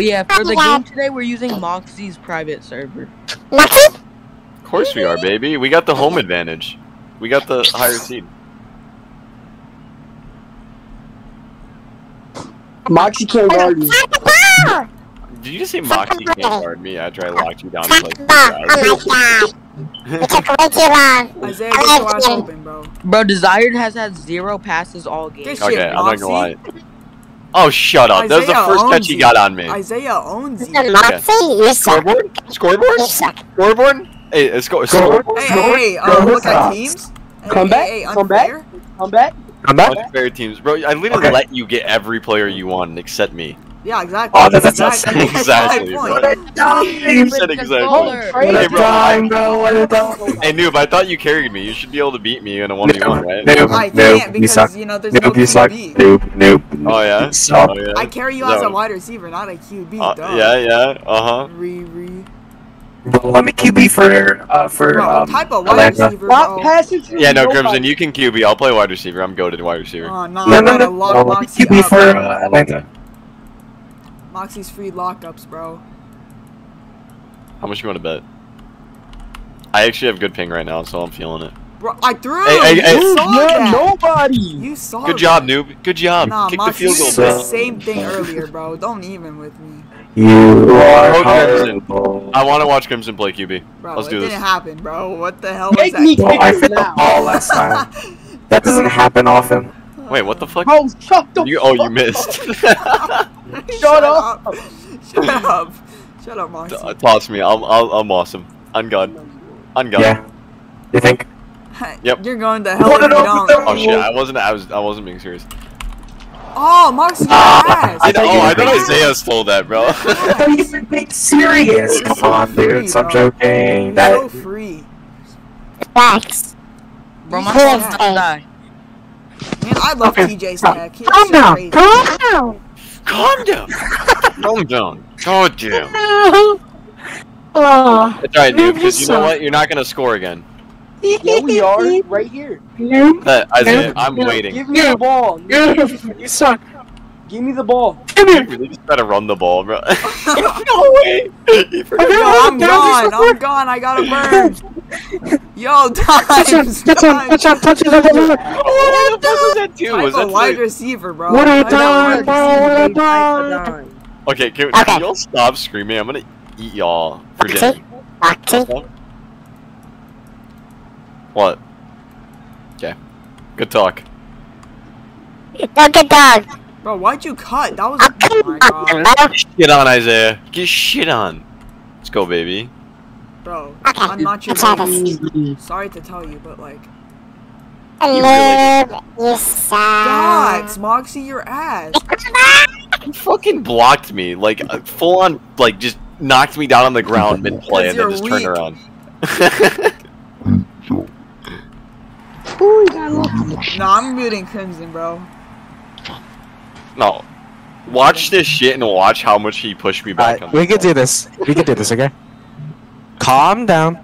Yeah, for the game today, we're using Moxie's private server. Moxie? Of course we are, baby. We got the home advantage. We got the higher seed. Moxie can't guard me. Shut the ball! Did you just say Moxie can't guard me after I locked you down to Shut like the! Oh my god. It took way too long. Isaiah, get your ass open, bro. Bro, Desired has had zero passes all game. This Okay, I'm not gonna lie. Moxie. Oh, shut up. That was the first catch owns he you. got on me. Isaiah owns you. Listen, Moxie, you suck. Scoreboard? Scoreboard? You suck. Scoreboard? Hey, let's go. Scoreboard? Hey, hey, hey, uh, look at teams. Hey, Come hey, back, hey, come back. unfair. Come back. I'm back. Unfair teams. Bro, I literally Okay. let you get every player you want except me. Yeah, exactly. Oh, that's- that's exactly. Exactly, my bro. point. You said exactly. Baller. Hey, What a bro. bro. What a time. Hey, Noob, I thought you carried me. You should be able to beat me in a 1v1, right? Noob, I noob, can't you because, suck. you know, there's no Noob, you suck. QB. Noob, noob. Oh, yeah? You suck. Oh, yeah? I carry you as a wide receiver, not a QB. Uh, duh. yeah, yeah, uh-huh. Re, re. Well, let me QB for uh for Bro, um type of wide Atlanta. receiver, Stop bro. passing Yeah, no, nobody. Crimson, you can QB. I'll play wide receiver. I'm goaded wide receiver. Oh, no, No, I no, gotta no. lock Well, let me Moxie QB up. for uh, Atlanta. Moxie's free lockups, bro. How much you want to bet? I actually have good ping right now, so I'm feeling it. Bro, I threw. Hey, hey, you hey. saw Yeah, that. nobody. You saw Good that. job, noob. Good job. Nah, Kick the Moxie, field you goal, did bro. the same thing earlier, bro. Don't even with me, You are horrible. I want to watch Crimson play QB. bro. Let's do this. didn't happen, bro. What the hell Make was me that? Well, I kick hit the now. ball last time. That doesn't happen often. Wait, what the fuck? Bro, shut the You, oh, you missed. Shut up. up. Shut up. Shut up, Moxie. T- Toss me. I'm, I'm, I'm awesome. On God. On God. Yeah. You think? Yep. You're going to hell No, if you don't. Oh shit! I wasn't. I was. I wasn't being serious. Oh, Moxie, your ah, I, ass. thought oh, I thought Isaiah stole that, bro. I thought you were being serious. It's Come on, free, dude. Stop bro. joking. You're That so free. Facts. Bro, my Yeah. phone's gonna die. Man, I love Okay. TJ Stack. He's Calm down. crazy. Calm down. Calm down. Calm down. God damn. Oh. That's right, dude. Because you you know suck. what? You're not gonna score again. Yeah, we are right here. Noob. Uh, Isaiah, I'm Noob. waiting. Give me the ball. Noob. You suck. Give me the ball. Come You here. really just gotta run the ball, bro. no way. You I'm gone. I'm gone. I gotta burn. Yo, Touch him. Touch him. Touch him. Touch him. Touch him. What the fuck was that do? Type Was a wide receiver, bro. What a Type dime, bro. What a dime. Okay, can, Okay. can y'all stop screaming? I'm gonna eat y'all for dinner. Moxie. Moxie. What? Okay. Good talk. Look at dog. Bro, why'd you cut? That was. Oh, Oh my god. bro. Shit on, Isaiah. Get shit on. Let's go, baby. Bro, Okay, I'm not your let's have baby. Sorry to tell you, but like. Noob. You suck. Dots, Moxie, your ass. You fucking blocked me. Like, uh, full on, like, just knocked me down on the ground mid play and then you're just turned weak. around. No, I'm muting Crimson, bro. no. Watch this shit and watch how much he pushed me back on we can do this. We can do this, okay? Calm down.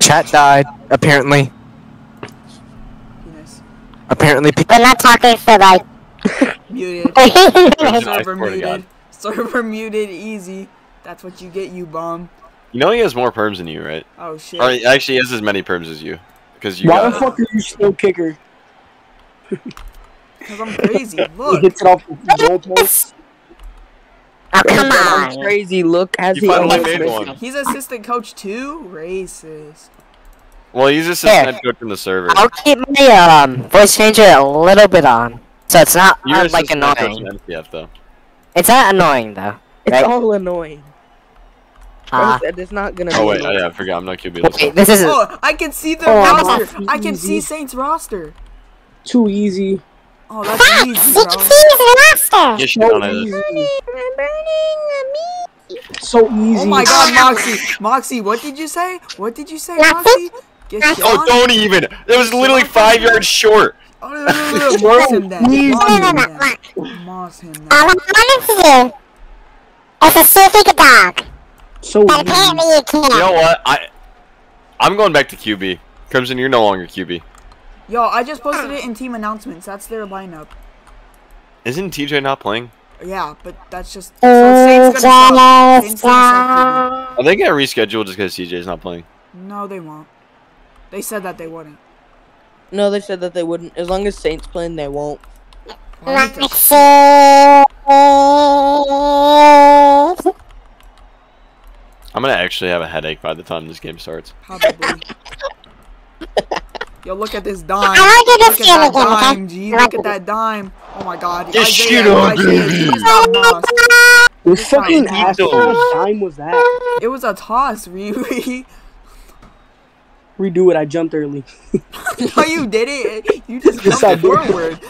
Chat died, apparently. Penis. Apparently, pe- We're not talking for like. Muted. Server muted. Server muted. Easy. That's what you get, you bum. You know he has more perms than you, right? Oh shit. Or actually, he has as many perms as you. Because you Why the fuck are you still kicker? Cause I'm crazy. Look. He hits it off the goalpost. Oh come I'm on. crazy. Look, as You he finally made one. He's assistant coach too? Racist. Well, he's assistant coach in the server. I'll keep my um voice changer a little bit on, so it's not You're uh, like assistant coach annoying. in NCF, though. It's not annoying though. It's Right? all annoying. Uh, it's not gonna Oh, be wait, annoying. I, I forgot. I'm not QB this wait, one. this is Oh, I can see the Oh, roster. I can see. Saints roster. Too easy. Oh, that's easy, six bro. seasons roster. Get shit So on it. easy. So easy. Oh my god, Moxie. Moxie, what did you say? What did you say, Moxie? Get Oh, don't even! It was literally five yards short! Oh, no, no, no, no, no. Moss him then. Moss him no, no, then. look. Moss him then. All I wanted to do is to see if he could dog, So but easy. apparently you You know what? I... I'm going back to QB. Crimson, you're no longer QB. Yo, I just posted it in team announcements. That's their lineup. Isn't TJ not playing? Yeah, but that's just. So Saints gonna suck. Saints gonna suck. Are they gonna reschedule just because CJ's not playing? No, they won't. They said that they wouldn't. No, they said that they wouldn't. As long as Saints playing, they won't. I need to- I'm gonna actually have a headache by the time this game starts. Probably. Yo, look at this dime. I like Look this at game that again, dime, okay? G. I Look at that dime. Oh my god. Yes, Isaiah, you don't, Isaiah, baby. you just got bossed. What fucking not ass time was that? It was a toss, Riri. Redo it. I jumped early. no, you did it. You just Yes, jumped forward.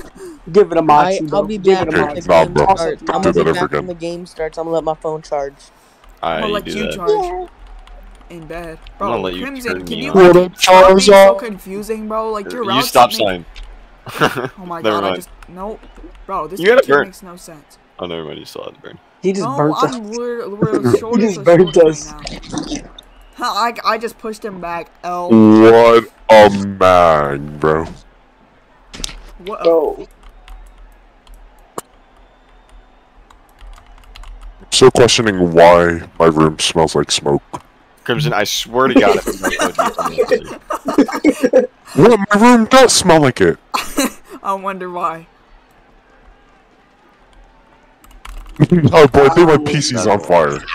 Give it a I, moxie, bro. I'll be Give back it a when moxie. the Nah, game bro. starts. I'm gonna be back when the game starts. I'm gonna let my phone charge. I'm gonna let you you do that. charge in bed. Bro, gonna let you Crimson, turn can me you on. like, stop being so confusing, bro? Like your You stop make- sign. Oh my Never god, I just nope. Bro, this You gotta picture burn. makes no sense. Oh, never mind. You still have to burn. He just no, burnt us. I'm we're, we're He just a burnt short us. right now. I, I just pushed him back. L. What a man, bro. What? Bro, Still questioning why my room smells like smoke. Crimson, I swear to God, if I'm not going What? My room does smell like it. I wonder why. oh boy, I think my PC's on fire.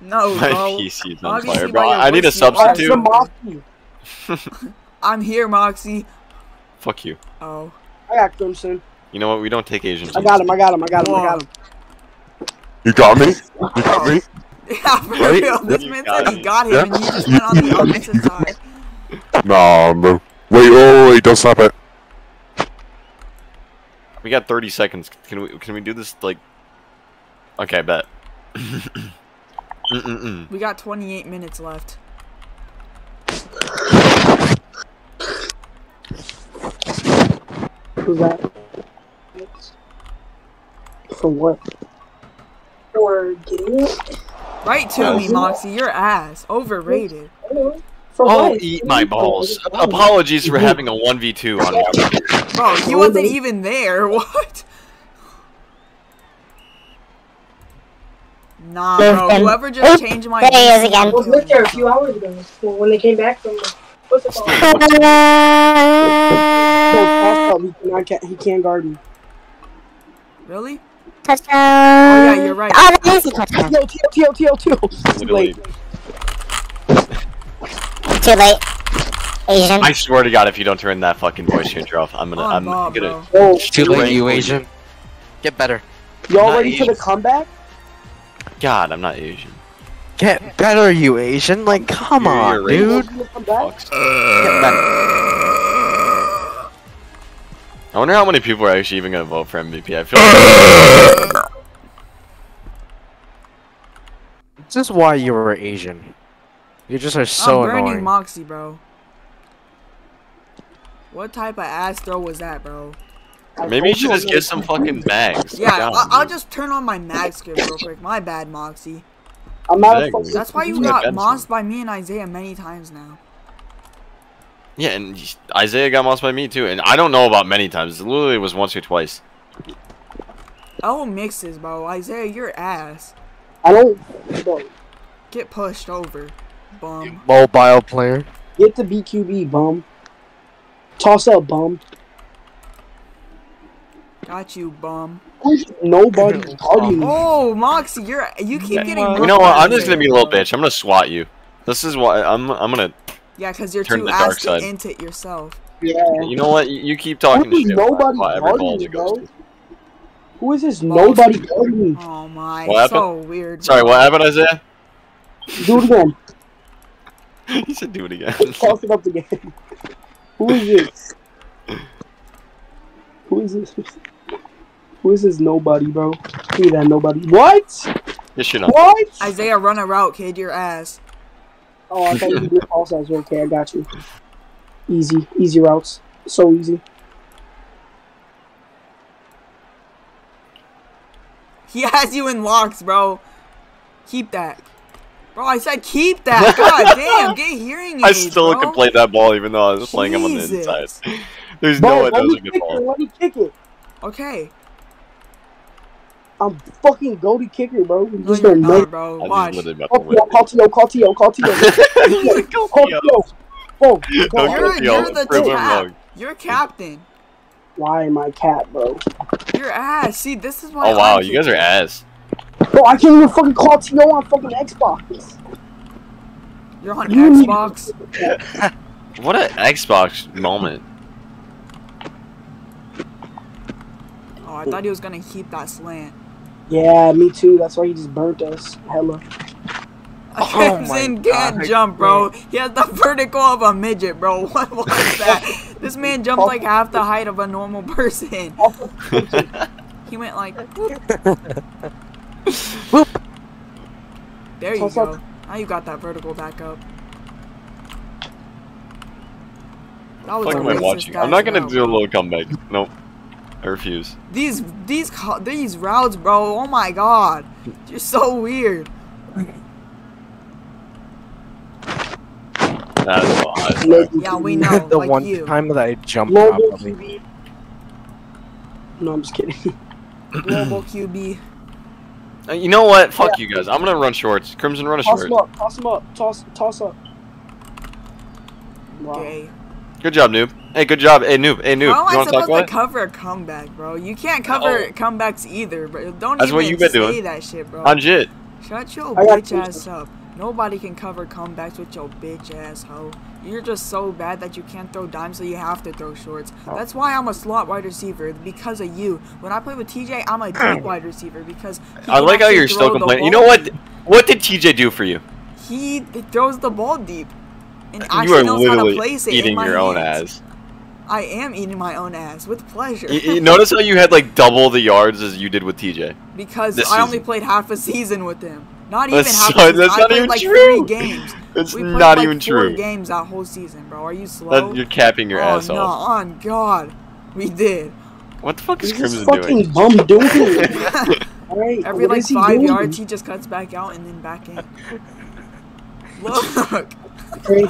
No, My bro. PC is on Obviously fire, by bro. I need a voice, you are- Alright, substitute. some moxie. I'm here, Moxie. Fuck you. Oh. I got Crimson. You know what? We don't take Asians. I got him. I got him. I got him. I got him. You got me? You got me? Yeah, for Right? real. This You man said he got him, Yeah. and you just went on the opposite side. Nah, bro. Wait, oh, wait, don't stop it. We got 30 seconds. Can we can we do this like? Okay, bet. Mm-mm-mm. We got 28 minutes left. Who's that? For what? For getting it? Right to me, Moxie. Your ass. Overrated. For Oh, what? eat my balls. Apologies for having a 1v2 on one. Bro, he wasn't even there. What? Nah, bro. Whoever just changed my There he is name, again. I'm I was with there a few hours ago. Well, when they came back from the what's it called? No, toss up. He, cannot, ca- he can't guard me. Really? Touchdown. Oh, yeah, you're right. Oh, that is a touchdown. Yo, Teal, Teal, Teal, Teal. Too Literally. late. Too late. Asian. I swear to God, if you don't turn that fucking voice changer off, I'm gonna, Oh, I'm no, gonna. bro. Yo, Too You're late, right. you Asian. Get better. y'all Not ready for the Asian. comeback? God, I'm not Asian. Get better, you Asian. Like, come You're- on, you're dude. For the comeback? Fucks. Get better. I wonder how many people are actually even gonna vote for MVP. I feel like This is why you were Asian. You just are so I'm burning annoying. Moxie, bro. What type of ass throw was that, bro? Maybe you should just get some fucking bags. Yeah, God, I- I'll dude. just turn on my mag skills real quick. My bad, Moxie. I'm not a Exactly. That's why you got Benson. mossed by me and Isaiah many times now. Yeah, and Isaiah got mossed by me too, and I don't know about many times. It literally was once or twice. Oh, mixes, bro. Isaiah, your ass. I don't. Bro, Get pushed over, bum. Mobile player. get the BQB, bum. Toss up, bum. Got you, bum. Nobody guarding. Oh, Moxie, you're you keep getting. You know what? I'm just gonna be a little bitch. I'm gonna swat you. This is why I'm. I'm gonna. Yeah, because you're Turn too to the dark ass to side. int it yourself. Yeah. You know what? You, you keep talking Who is shit. nobody about every you, it bro? Who is this? Nobody guarding me. Oh my, What so weird. Sorry, what happened, Isaiah? Do it again. he said do it again. Toss it up again. Who is this? Who is this? Who is this nobody, bro? Who that nobody? What? Yes, you know. What? Isaiah, run a route, kid. Your ass. Oh, I thought you did false eyes. Okay, I got you. Easy, easy routes. So easy. He has you in locks, bro. Keep that. Bro, I said keep that. God damn, get hearing aids, I still bro. can play that ball even though I was playing him on the inside. Jesus. There's Bro, no way that let was me a good kick it. ball. Let me kick it. Okay. I'm fucking goated kicker, bro. You No, just you're don't know. bro. I Watch. just literally about to Call. Tio, call Tio, call Tio, call Tio. Go, Call Theo. Tio. Boom. Go, Call- You're, you're the Prove cap. You're captain. Why am I cat, bro? You're ass. See, this is why. Oh wow, I'm you guys are ass. Bro, I can't even fucking call Tio on fucking Xbox. You're on You Xbox. What an Xbox moment. Oh, I thought he was gonna keep that slant. Yeah, me too. That's why he just burnt us. Hella. Oh Crimson my can't God, jump, bro. He has the vertical of a midget, bro. What was that? this man jumped like half the height of a normal person. He went like. Whoop. There you go. Now you got that vertical back up. That was Fuck am I watching? I'm not gonna route, do a little comeback. Nope. I refuse. These these co- these routes, bro. Oh my god, you're so weird. That's odd. Yeah, we know. the like one you. time that I jumped Global properly. QB. No, I'm just kidding. Global QB. Uh, You know what? Fuck you guys. I'm gonna run shorts. Crimson, run a Toss short. him up. Toss him up. Toss. Toss up. Wow. Gay. Good job, noob. Hey, good job. Hey, noob. Hey, noob. How am You I want to talk supposed to about it? cover a comeback, bro? You can't cover Oh. comebacks either, bro. Don't That's even what you've been say doing. that shit, bro. On Jit. Shut your I got bitch you. ass up. Nobody can cover comebacks with your bitch ass hoe. You're just so bad that you can't throw dimes, so you have to throw shorts. Oh. That's why I'm a slot wide receiver because of you. When I play with TJ, I'm a deep wide receiver because he I like how actually you're still complaining. You know what? What did TJ do for you? He throws the ball deep. And You actually are knows how to literally place it eating my your own hands. ass. I am eating my own ass with pleasure. You, you notice how you had like double the yards as you did with TJ? because this I only played half a season with him. Not even That's half so- a season. that's I not played even like true. three games. It's We played not like even four true. games that whole season, bro. Are you slow? That, you're capping your oh ass no, off. on God, we did. What the fuck is What is this Crimson fucking doing? bum doing? Alright, Every like five doing? yards, he just cuts back out and then back in. Look, Okay.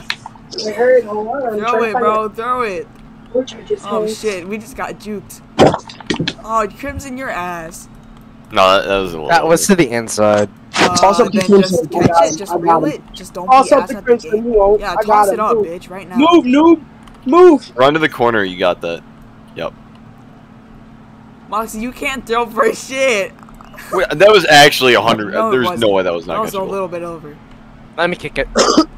I heard. Hold on. Throw trying to it, bro, throw it. out What you just Oh heard. shit, we just got juked. Oh, Crimson, your ass. No, that, that was a little. That was to the inside. Uh, Toss up the then Crimson. just I catch it, him. just I reel him. it. Just don't Toss be up ass the at the Crimson. game. You. Yeah, I toss got it up, Move. bitch, right now. Move, noob. Move. Run to the corner. You got that. Yep. Moxie, you can't throw for shit. Wait, that was actually a hundred. No, There's no way that was not. That not was a little bit over. Let me kick it.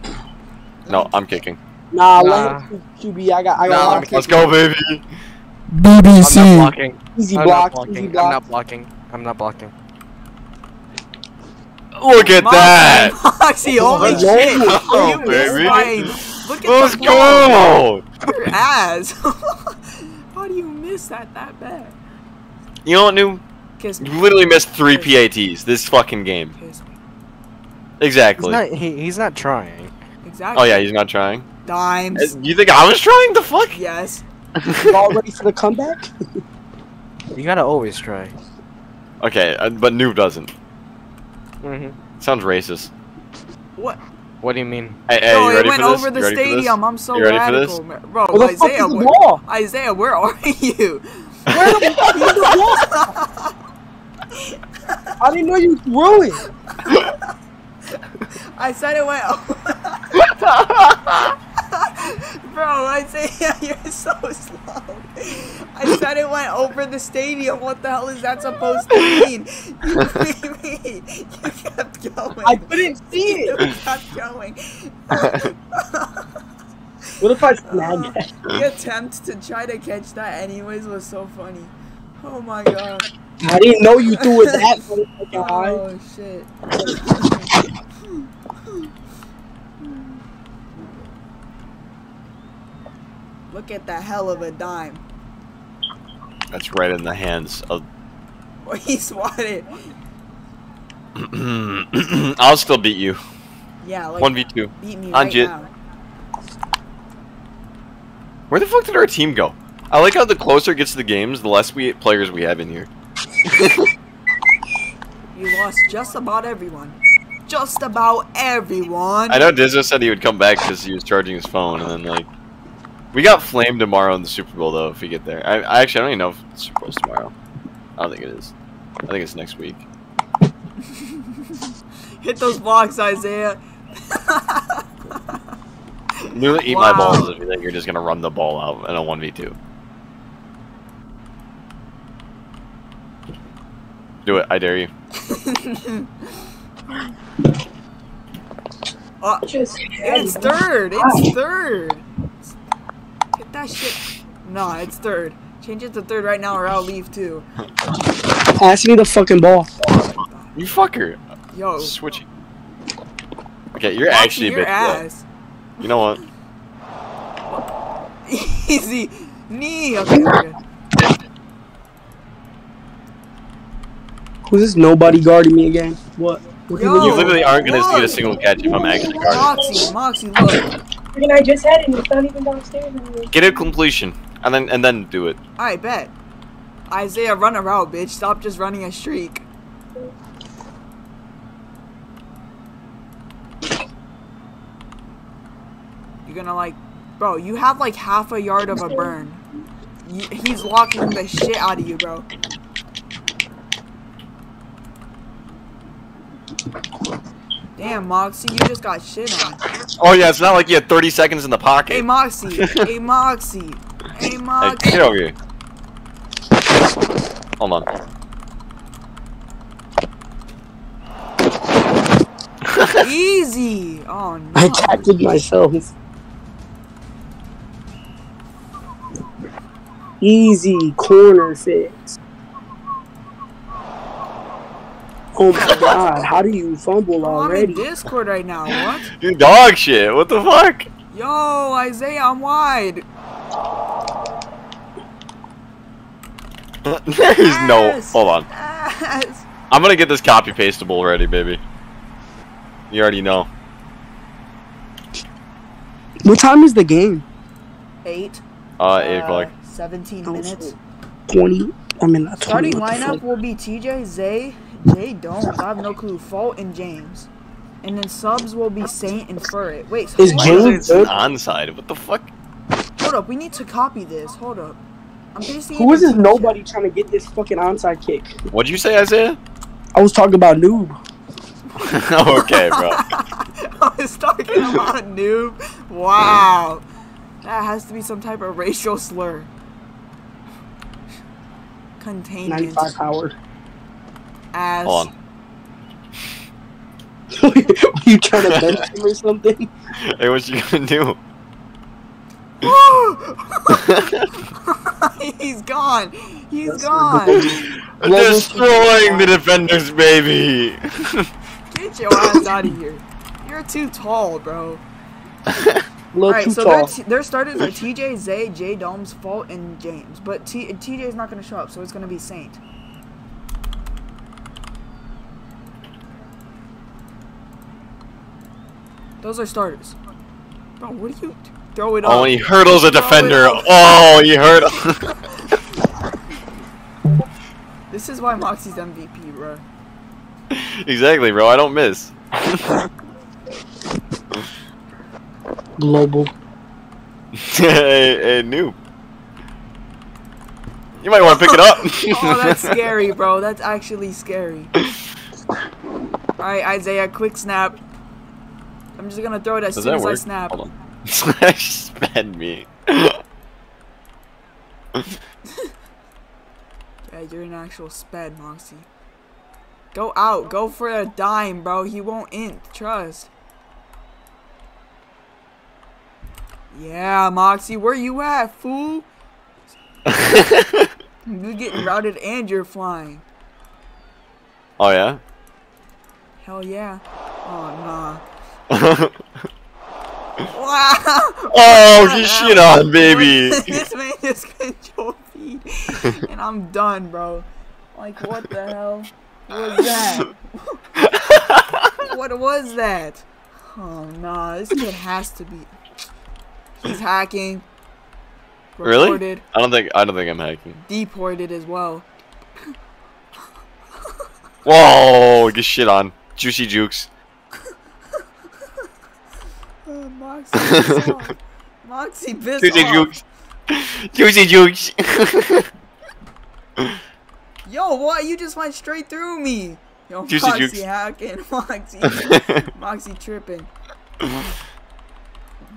No, I'm kicking. Nah, Nah. let him QB. I got. I Nah, got. let me. Let's go, baby. I'm not BBC. blocking. Easy I'm block. not Easy blocking. I'm not blocking. I'm not blocking. Look at that. Moxie, holy Let's shit. go, you baby. Look at Let's the ball. go. Your ass. How do you miss that that bad? You know what, new? Kiss. You literally missed three PATs this fucking game. Kiss me. He's Exactly. not. He, he's not trying. Exactly. Oh yeah, he's not trying. Dimes. Uh, You think I was trying? The fuck? Yes. All ready for the comeback? You gotta always try. Okay, uh, but noob doesn't. hmm Sounds racist. What? What do you mean? Hey, hey, Bro, you it went for this? over the You ready stadium. I'm so You ready for this? Bro, Where the fuck Isaiah, is the where. Isaiah, where are you? Where the fuck is the ball? I didn't know you threw it. I said it went. Bro, Isaiah, you're so slow. I said it went over the stadium. What the hell is that supposed to mean? You. You kept going. I couldn't see it. You kept going. What if I snag uh, it? The attempt to try to catch that anyways was so funny. Oh my god. I didn't know you threw it that. Oh shit. Look at the hell of a dime. That's right in the hands of. He swatted. I'll still beat you. Yeah, like One v two. beat me on right now. Where the fuck did our team go? I like how the closer it gets to the games, the less we players we have in here. You lost just about everyone. Just about everyone. I know Dizzo said he would come back because he was charging his phone, and then like, we got flame tomorrow in the Super Bowl though. If we get there, I, I actually I don't even know if the Super Bowl's tomorrow. I don't think it is. I think it's next week. Hit those blocks, Isaiah. Literally eat Wow. my balls if you think you're just gonna run the ball out in a one v two. Do it, I dare you. Oh, it's third. It's third. Get that shit. Nah, it's third. Change it to third right now, or I'll leave too. Pass me the fucking ball. You fucker. Yo, Switching. Okay, you're Moxie, actually a your bit. ass. You know what? Easy knee. Okay, okay. Who's this nobody guarding me again? What? What Yo. You do? literally aren't gonna Look. get a single catch if I'm actually guarding. Moxie, Moxie, look. Freaking I just had it and it's not even downstairs anymore. Get a completion, and then and then do it. I bet. Isaiah, run around, bitch. Stop just running a streak. You're gonna like, bro. You have like half a yard of a burn. Y- He's locking the shit out of you, bro. Damn, Moxie, you just got shit on. Oh yeah, it's not like you had 30 seconds in the pocket. Hey, Moxie. hey, Moxie. Hey, Hey, get over here. Hold on. Easy. Oh no. I tackled myself. Easy corner fix. Oh my god, how do you fumble Oh, I'm in? Discord right now. What? You dog shit. What the fuck? Yo, Isaiah, I'm wide. There's no. Hold on. Yes. I'm gonna get this copy pastable ready, baby. You already know. What time is the game? Eight. Uh, 8 o'clock. 17 Oh, minutes. 20? I mean, not 20. Starting what the lineup will be TJ, Zay, Jay Domes. I have no clue. Fault and James. And then subs will be Saint and Furret. Wait, so Is hold Why up. is James an onside? What the fuck? Hold up, we need to copy this. Hold up. I'm pasting Who it is in this nobody chat. trying to get this fucking onside kick? What'd you say, Isaiah? I was talking about noob. okay, bro. I was talking about noob. Wow. That has to be some type of racial slur. Containment 95 power. As Hold on. you trying to bench him or something? Hey, what you gonna do? He's gone. He's That's gone. Destroying the defenders, baby. Get your ass out of here. You're too tall, bro. A Alright, too so their, tall. t- their starters are TJ, Zay, J Domes, Fault, and James. But T- TJ's not going to show up, so it's going to be Saint. Those are starters. Bro, what are you throwing it Oh, up? when he hurdles a defender. Oh, he hurt. This is why Moxie's MVP, bro. exactly, bro. I don't miss. Global. hey, hey, noob. You might want to pick it up. Oh, that's scary, bro. That's actually scary. Alright, Isaiah, quick snap. I'm just gonna throw it as Does soon as work? I snap. Hold on. Slash spend me. Yeah, you're an actual sped, Moxie. Go out. Go for a dime, bro. He won't int. Trust. Yeah, Moxie, where you at, fool? You're getting routed and you're flying. oh yeah. Hell yeah. Oh, nah. Oh, wow. oh, get shit on, baby. this man just control feed. And I'm done, bro. Like, what the hell was that? what was that? Oh, nah. This kid has to be. He's hacking. Really? I don't think I don't think I'm hacking. Deported as well. Whoa, get shit on. Juicy jukes. Uh, Moxie, piss off. Moxie, piss Juicy off. jukes. Juicy jukes. Yo, what? You just went straight through me. Yo, Juicy Moxie Jukes. hacking. Moxie. Moxie tripping.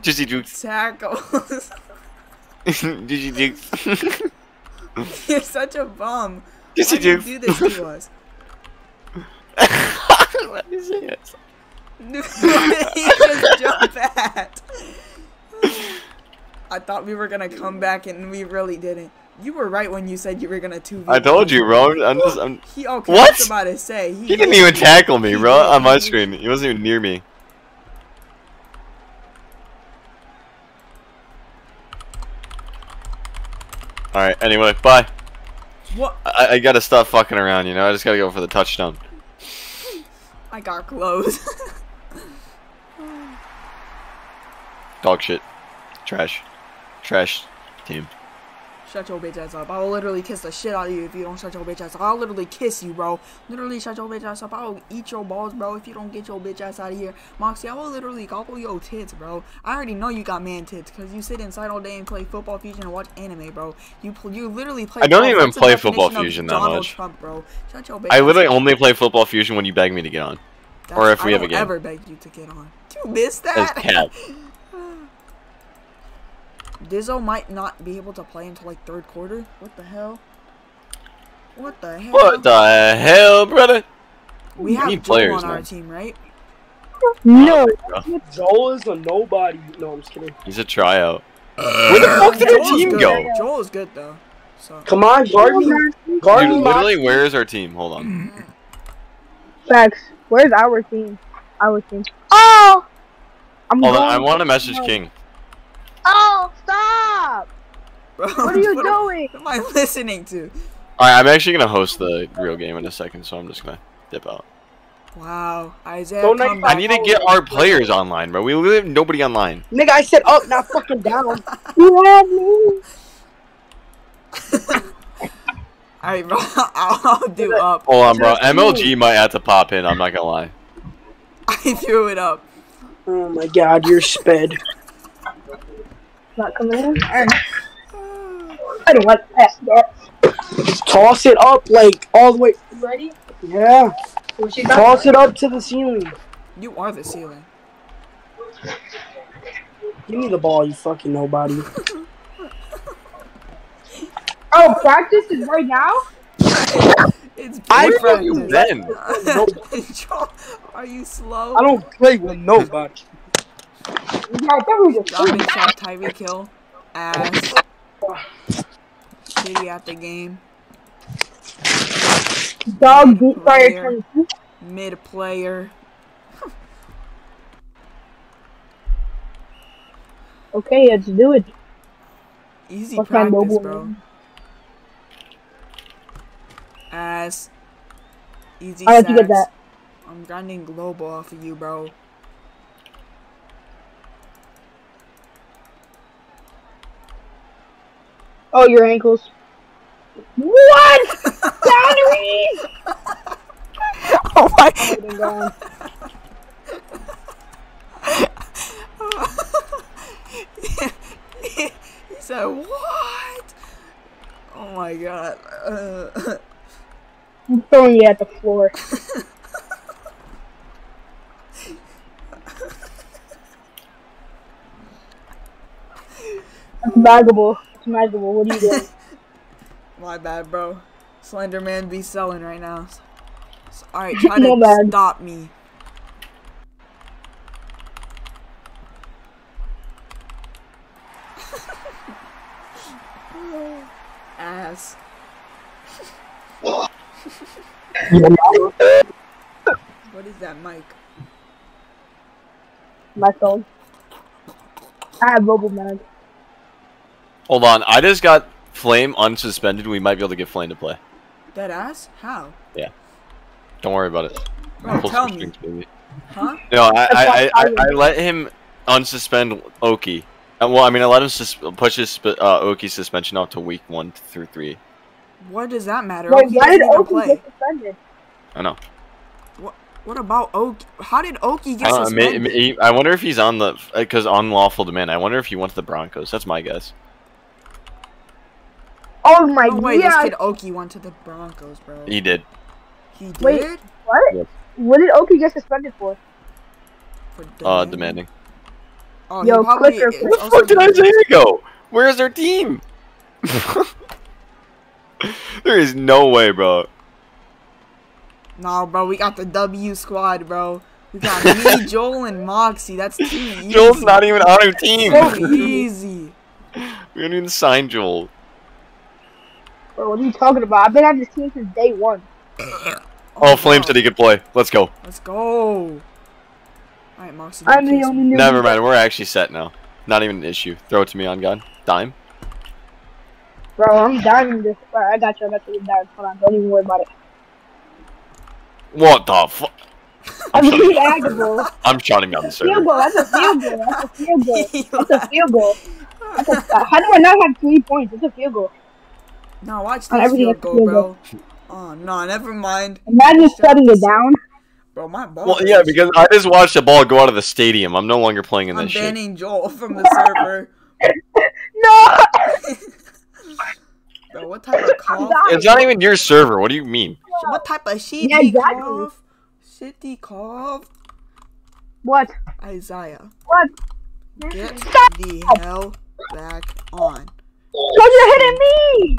Juicy Jukes. Tackles. Juicy Jukes. You're such a bum. Juicy Why do you do this to us? Let me see it. What did he just jump at? I thought we were gonna come back and we really didn't. You were right when you said you were gonna two. I told you, bro. I'm just. I'm, He okay. What? I was about to say he, he didn't even tackle me, bro. On my screen, he wasn't even near me. All right. Anyway, bye. What? I, I gotta stop fucking around. You know, I just gotta go for the touchdown. I got close. Dog shit. Trash. Trash team. shut your bitch ass up. I will literally kiss the shit out of you if you don't shut your bitch ass up. I'll literally kiss you, bro. Literally shut your bitch ass up. I'll eat your balls, bro, if you don't get your bitch ass out of here. Moxie, I will literally goggle your tits, bro. I already know you got man tits because you sit inside all day and play football fusion and watch anime, bro. You you literally play. I don't even That's play Football Fusion that Donald much. Trump, bro. Shut your bitch I literally up. only play Football Fusion when you beg me to get on. That's- or if we I have a game. ever beg you to get on. You missed that. cat. Dizzo might not be able to play until like third quarter. What the hell? What the hell? What the hell, brother? We We have need Joel players, on our team, right? No. Joel is a nobody. No, I'm just kidding. He's a tryout. Uh, where the fuck did our Joel's team good. go? Joel is good though. So Come on, guard me. Guard Dude, me, literally, Moxie. where is our team? Hold on. Facts. Where's our team? Our team. Oh! I'm Hold on, oh! I want to to- message King. Oh, stop! Bro, What are you what doing? What am I listening to? Alright, I'm actually gonna host the real game in a second, so I'm just gonna dip out. Wow, Isaiah, Don't come make- I need to get our players online, bro. We literally have nobody online. Nigga, I said up, not fucking down. You have me. Alright, bro, I'll, I'll do up. Hold on, bro. MLG might have to pop in. I'm not gonna lie. I threw it up. Oh my god, you're sped. Not coming in. I don't like pass that. Toss it up, like, all the way. You ready? Yeah. What you got? Toss it up to the ceiling. You are the ceiling. Give me the ball, you fucking nobody. Oh, practice is right now? It's I big Where have you practice. been? Joel, Are you slow? I don't play with nobody. Yeah, I we were Robin shot Tyreek Hill. Ass. Shitty at the game. dog beat fire Player. 22. Mid player. Okay, let's do it. Easy What's practice, bro. name? Ass. Easy I'll let you get that. I'm grinding global off of you, bro. Oh, your ankles. What? Boundaries! Oh my. Getting he said, what? Oh my god. Uh, I'm throwing you at the floor. That's. Maggable. What are you doing? my bad, bro. Slenderman be selling right now. So, Alright, try to No bad. stop me. Ass. What is that mic? My phone. I have mobile mag. Hold on. I just got Flame unsuspended. We might be able to get Flame to play. Dead ass? How? Yeah. Don't worry about it. Bro, Pull tell me. strings, baby. Huh? No, I, I, I, I I, I let him unsuspend Oki. Uh, well, I mean, I let him sus- push his sp- uh, Oki suspension out to week one through three. What does that matter? Wait, Oki why did doesn't Oki play. get suspended? I know. What about Oki? How did Oki get don't know, may, suspended? may, I wonder if he's on the because unlawful demand. I wonder if he went to the Broncos. That's my guess. Oh my No way, yeah. this kid Oki went to the Broncos, bro. He did. He did? Wait. What? Yes. What did Oki get suspended for? For Uh, demanding. demanding. Oh, Yo, he probably, Clicker, Where the fuck did Isaiah go? Where's their team? there is no way, bro. Nah, bro, we got the W squad, bro. We got me, Joel, and Moxie. That's too easy. Joel's not even on our team. So easy. We didn't even sign Joel. Bro, what are you talking about? I've been on this team since day one. Oh, Flame said he could play. Let's go. Let's go. Alright, Moxie. I'm the only new. Never mind. We're actually set now. Not even an issue. Throw it to me on God. Dime. Bro, I'm diving this. Alright, I got you. I got you. Dive. Hold on. Don't even worry about it. What the fuck? I'm I'm being shutting, aggrable. I'm shutting down the Field goal. That's a field goal. That's a field goal. That's a field goal. That's a, uh, how do I not have three points? It's a field goal. No, watch On this everything field goal, bro. Oh, no, never mind. Imagine shutting it down. Bro, my ball. Well, yeah, because I just watched the ball go out of the stadium. I'm no longer playing in I'm this shit. banning Joel from the server. No. Bro, what type of cough? It's not even your server. What do you mean? What type of shitty Yeah, exactly. cough? Shitty cough? What? Isaiah, What? get Stop. the hell back on. Because you're hitting me.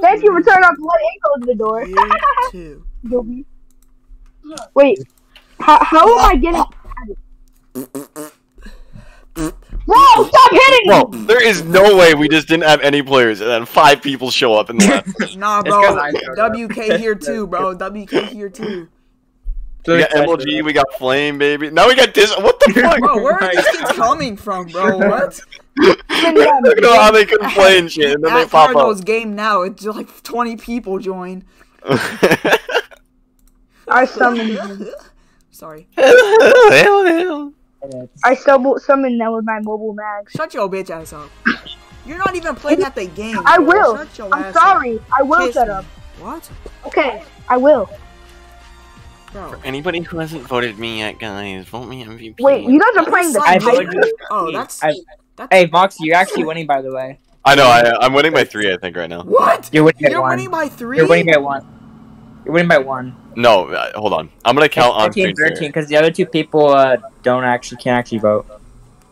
Thank you for turning off the light and closing the door. You too. Wait. How, how am I getting? Bro, stop hitting Bro, me! there is no way we just didn't have any players and then five people show up and left. Nah, It's bro. 'cause I showed up. WK here too, bro. WK here too. We got MLG, we got Flame, baby. Now we got this. What the fuck? Bro, where are these kids coming from, bro? What? Look at how they couldn't play and shit, and then they pop Cardinals up. game now, it's like 20 people join. I summoned. Sorry. hell, hell. I sub- summoned them with my mobile mag. Shut your bitch ass up. You're not even playing at the game. I bro. will. Shut your I'm ass sorry. I will Kiss shut me. up. Up. What? Okay, I will. Bro. Anybody who hasn't voted me yet, guys, vote me MVP. Wait, you guys are playing the I voted. Oh, that's. I- that's Hey, Moxie, you're actually winning, by the way. I know, I, I'm winning by three, I think, right now. What? You're winning by You're one. winning by three? You're winning by one. You're winning by one. No, uh, hold on. I'm gonna count on 13, screen 13, because the other two people uh, don't actually can't actually vote.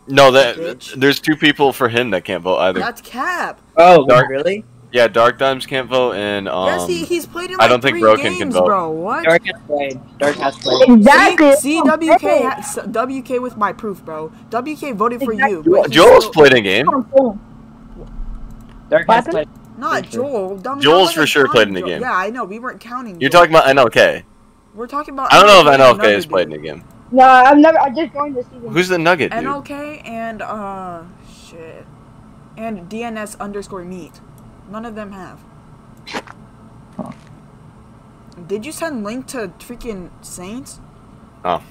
No, that there's two people for him that can't vote either. That's Cap. Oh, Dark- really? Yeah, Dark Dimes can't vote, and um, yes, he, he's played in I don't think three Broken games, can vote. bro. What? Dark has played. Dark has played. Exactly. See, see WK, WK with my proof, bro. WK voted for you. Exactly. but Joel's still- played a game. Dark has played. Not Joel. Dummy, Joel's for sure played in counting the Joel. game. Yeah, I know. We weren't counting. You're Joel. talking about NLK. We're talking about. I don't know if and NLK another has played in dude. a game. No, I've never. I just joined this season. Who's the Nugget, dude? NLK and uh shit, and DNS underscore meet. None of them have. Did you send link to freaking Saints? Oh.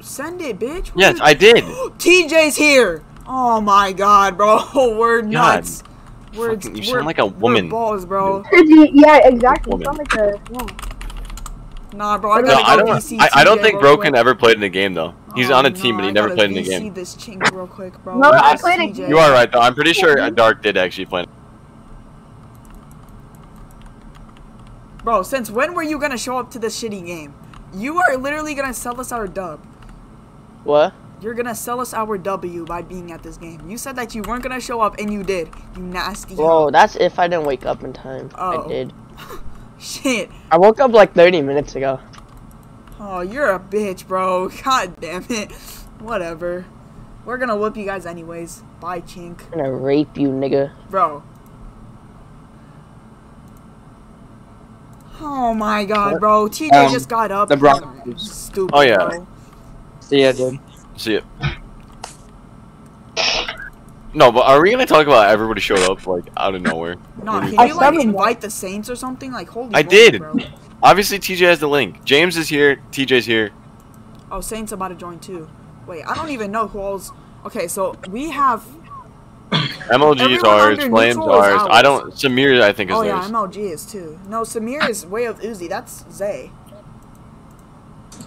Send it, bitch. What Yes, is- I did. TJ's here. Oh my god, bro. We're nuts. We're, Fucking- you sound like a woman. balls, bro. Yeah, exactly. Woman. Sound like a. Yeah. Nah, bro. I No, I don't. VC I, I don't think real Broken ever played in a game though. He's Oh, on a no, team, but he I never gotta played in a VC game. this chink real quick, bro. No, I played it. TJ. You are right though. I'm pretty sure Dark did actually play. Bro, since when were you gonna show up to this shitty game? You are literally gonna sell us our dub. What? You're gonna sell us our W by being at this game. You said that you weren't gonna show up, and you did. You nasty. Bro, hoe. that's if I didn't wake up in time. Oh. I did. Shit. I woke up like 30 minutes ago. Oh, you're a bitch, bro. God damn it. Whatever. We're gonna whoop you guys anyways. Bye, chink. I'm gonna rape you, nigga. Bro. Oh my god, bro. TJ Um, just got up. the Broncos. Stupid. Oh, yeah. Bro. See ya, dude. See it. No, but are we gonna talk about everybody showed up like out of nowhere? Nah, can I you like invite the Saints or something? Like, holy I moly, did. Bro. Obviously, TJ has the link. James is here. TJ's here. Oh, Saints about to join too. Wait, I don't even know who all's. Okay, so we have. MLG is ours. Flames neutral is ours. ours. I don't. Samir, I think is Oh yeah, theirs. MLG is too. No, Samir is way of Uzi. That's Zay.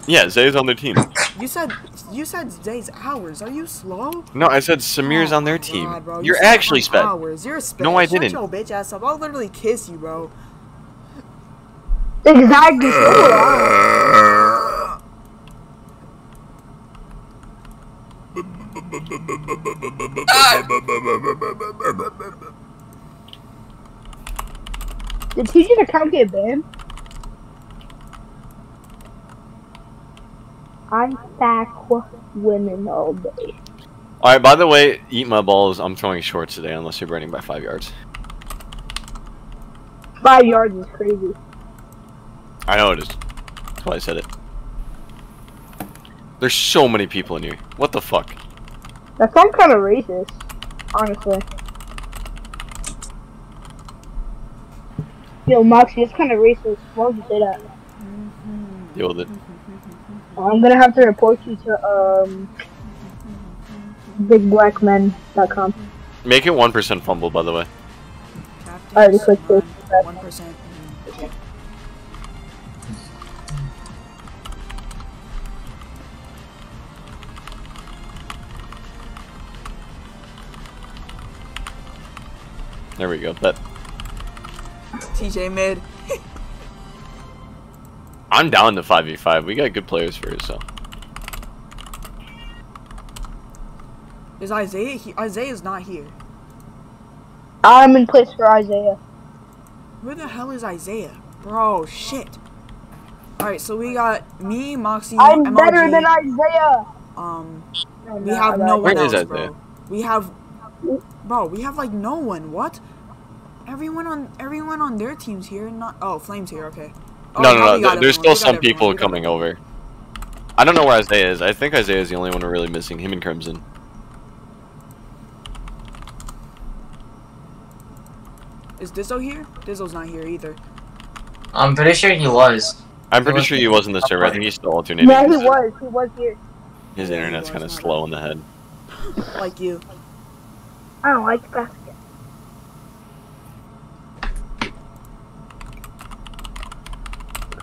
Yeah, Zay's on their team. You said you said Zay's hours. Are you slow? No, I said Samir's Oh on their team. God, bro. You You're said actually on sped. Hours. You're sped. No, I Shut didn't. your bitch ass up. I'll literally kiss you, bro. Exactly. so do I. Did TJ's account get banned? I'm back winning all day. All right. By the way, eat my balls. I'm throwing shorts today, unless you're burning by five yards. Five yards is crazy. I know it is. That's why I said it. There's so many people in here. What the fuck? That sounds kind of racist, honestly. Yo, Moxie, it's kind of racist. Why would you say that? Deal with it. I'm gonna have to report you to um bigblackmen.com. Make it one percent fumble, by the way. I already clicked. One percent. There we go. But TJ mid. I'm down to five v five. We got good players for it, so. Is Isaiah? He- Isaiah's not here. I'm in place for Isaiah. Where the hell is Isaiah? Bro, shit. Alright, so we got me, Moxie, I'm MLG, better than Isaiah. Um, No, we no, have I'm no not. one Where is else, Isaiah? bro. We have, bro, we have like no one. What? Everyone on everyone on their team's here. Not oh, Flames here. Okay. Oh, no, now no, no. There's everyone, still some people everyone, coming over. I don't know where Isaiah is. I think Isaiah is the only one we're really missing. Him and Crimson. Is Dizzo here? Dizzo's not here either. I'm pretty sure he was. I'm pretty was- sure he was in the server. I think he's still alternating. Yeah, he was. He was here. His internet's kind of slow in the head. Like you. I don't like basket.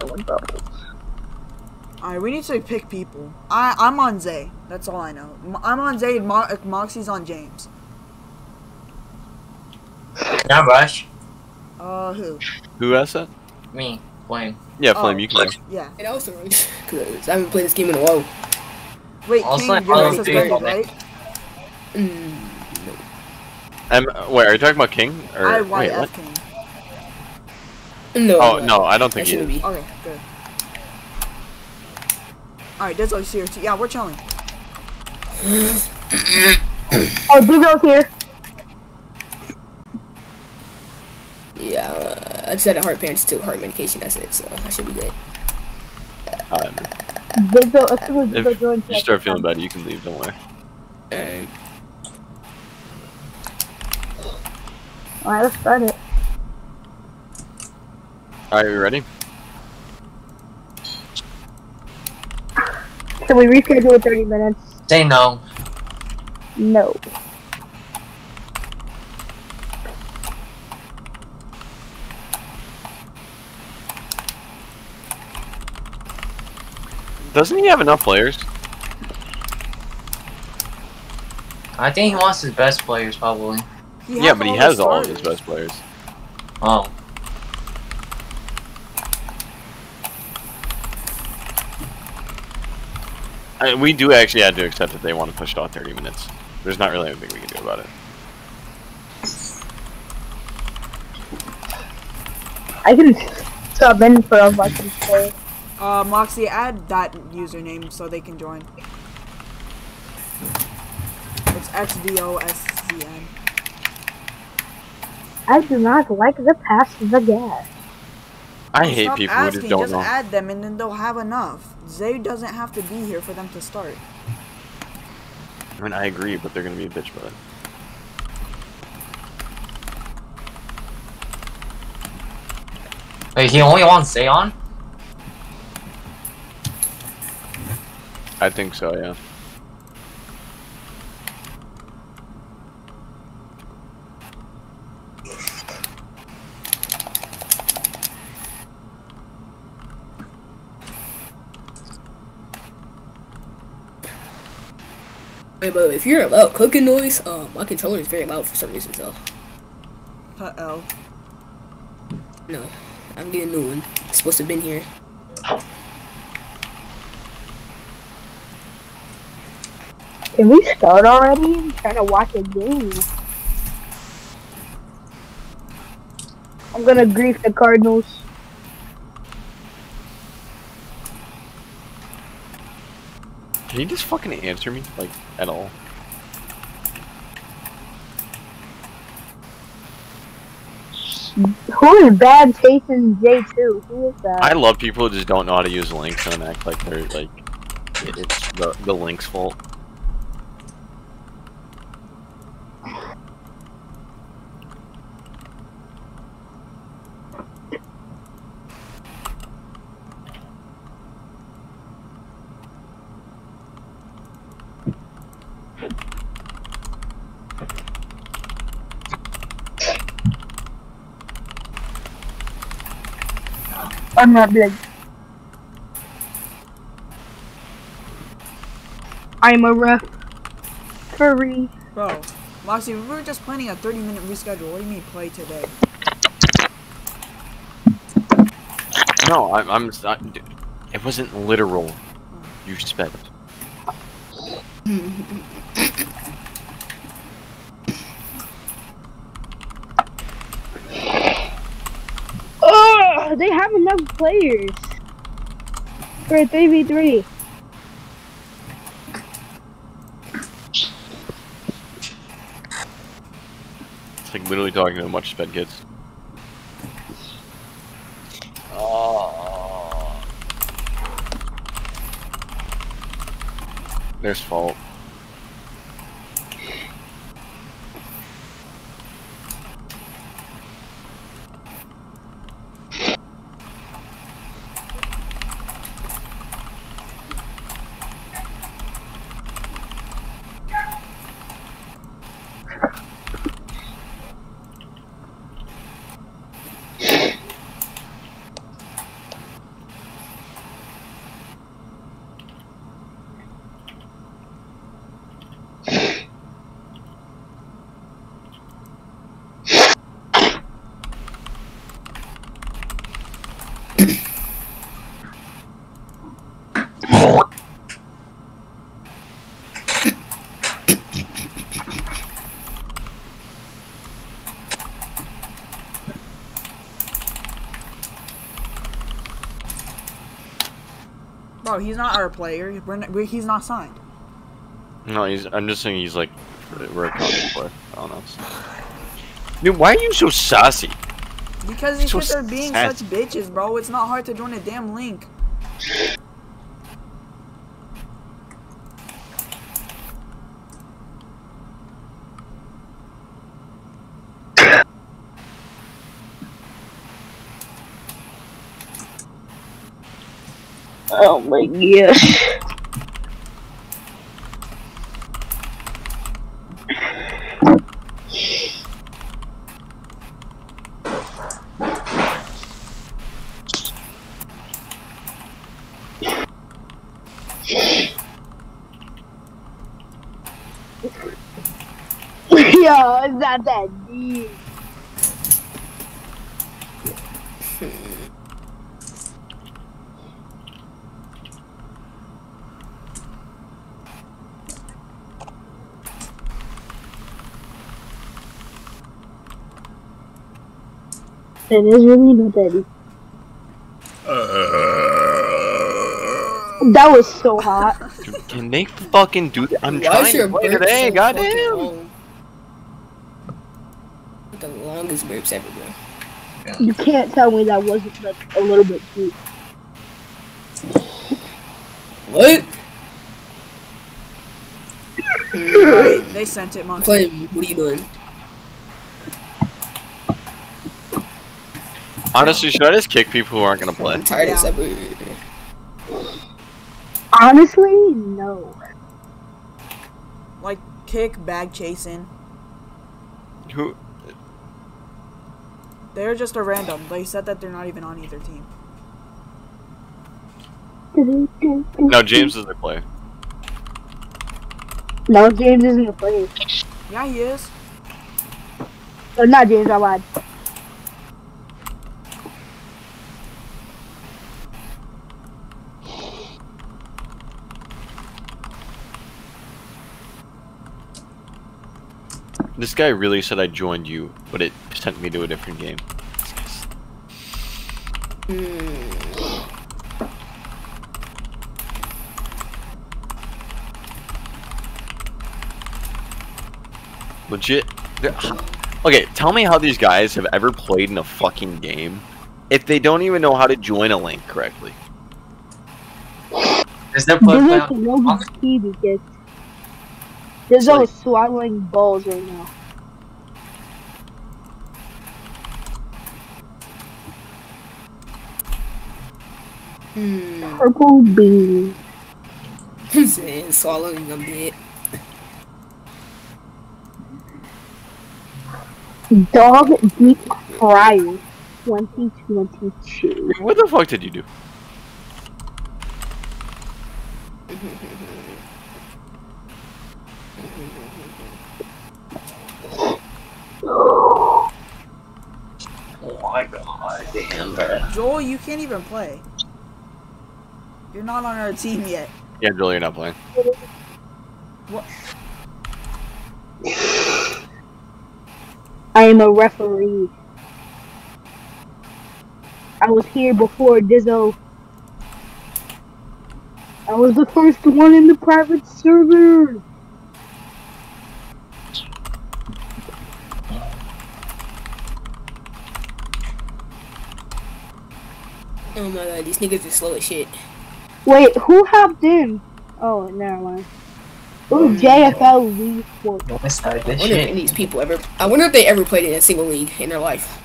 Going bubbles. Alright, we need to pick people. I I'm on Zay. That's all I know. I'm on Zay. and Mo- uh, Moxie's on James. Can I rush? Uh, who? Who has that? Me. Flame. Yeah, Oh. Flame. You can. Yeah. It also, because I haven't played this game in a while. Wait, Also, King, you're follow suspended, right? Mm, Um, wait, are you talking about King or I wait? YF What? King. no. Oh no. I don't think he shouldn't is. be. Okay, good. Alright, Dizzo's here too. Yeah, we're chilling. Oh, Dizzo's here. Yeah, uh, I just had a heart parents too, heart medication. That's it. So I should be good. Um, Dizzo, as soon as if Dizzo joins, you start feeling bad, you can leave. Don't worry. Um, Alright, let's start it. All right, you ready? Can we reschedule in 30 minutes? Say no. No. Doesn't he have enough players? I think he wants his best players, probably. He yeah, but he all the has all of his best players. Oh. I, we do actually have to accept that they want to push it off 30 minutes. There's not really anything we can do about it. I can sub in for a Vikings player. Uh, Moxie, add that username so they can join. It's XDOSCN. I do not like the pass the gas. I hate Stop people who just don't just know. add them and then they'll have enough. Zay doesn't have to be here for them to start. I mean, I agree, but they're gonna be a bitch about it. Wait, he only wants Zayon? I think so, yeah. Hey, but if you're about cooking noise, um, my controller is very loud for some reason. So Uh oh. no, I'm getting a new one. It's supposed to have been here. Can we start already? I'm trying to watch a game. I'm gonna grief the Cardinals. Can you just fucking answer me, like, at all? Who is bad chasing J2? Who is that? I love people who just don't know how to use links and act like they're like it's the the link's fault. I'm not big. I'm a ref. Furry. Bro, Moxie, we were just planning a 30 minute reschedule. What do you mean play today? No, I'm I'm not, it wasn't literal. You sped. Oh, they have enough players for a 3v3. It's like literally talking to a bunch of sped kids. Oh. There's fault. Bro, he's not our player. We're not, we he's not signed. No, he's. I'm just saying he's like we're accounting for. I don't know. Dude, why are you so sassy? Because these So kids are being sad. such bitches, bro. It's not hard to join a damn link. Oh my gosh. Yo, it's not that deep. It is really not that deep. That was so hot. Can they fucking do that? I'm Why trying is to your play burp today. so Goddamn. fucking long? The longest burps ever, bro. You can't tell me that wasn't like a little bit deep. What? Alright, they sent it, monkey. Play. What are you doing? Honestly, should I just kick people who aren't gonna play? I'm tired of Yeah. this. Honestly, no. Like, kick, bag chasing. Who? They're just a random. They said that they're not even on either team. No, James doesn't play. No, James isn't a player. Yeah, he is. Or not James, I lied. Guy really said I joined you, but it sent me to a different game. Legit. they're- Okay, tell me how these guys have ever played in a fucking game if they don't even know how to join a link correctly. Is there play This play is on? Logan's TV kids. There's Like- always swallowing balls right now. Hmm. Purple bean. Saying swallowing a bit. Dog deep fryer. 2022. What the fuck did you do? Oh my god, damn, bro. Joel, you can't even play. You're not on our team yet. Yeah, Joel, you're not playing. What? I am a referee. I was here before Dizzo. I was the first one in the private server. Oh my god, these niggas are slow as shit. Wait, who hopped in? Oh, never mind. Ooh, JFL League Four. Don't start I this wonder if these people ever. I wonder if they ever played in a single league in their life.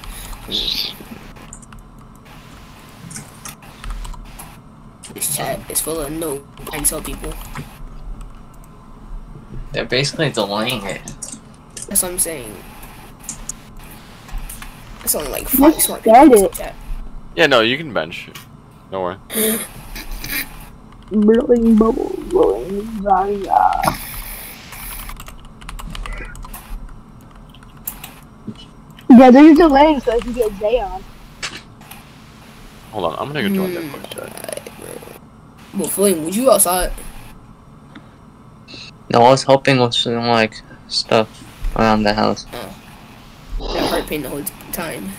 This chat is full of no incel people. They're basically delaying it. That's what I'm saying. That's only like five Just smart get people in chat. Yeah, no, you can bench. Don't worry. Blowing bubbles, blowing Zaria. Yeah, there's a delaying so I can get Zay on. Hold on, I'm gonna go join that Hmm. voice chat. Well, Flame, would you outside? No, I was helping with some like stuff around the house. Oh. That heart pain the whole time.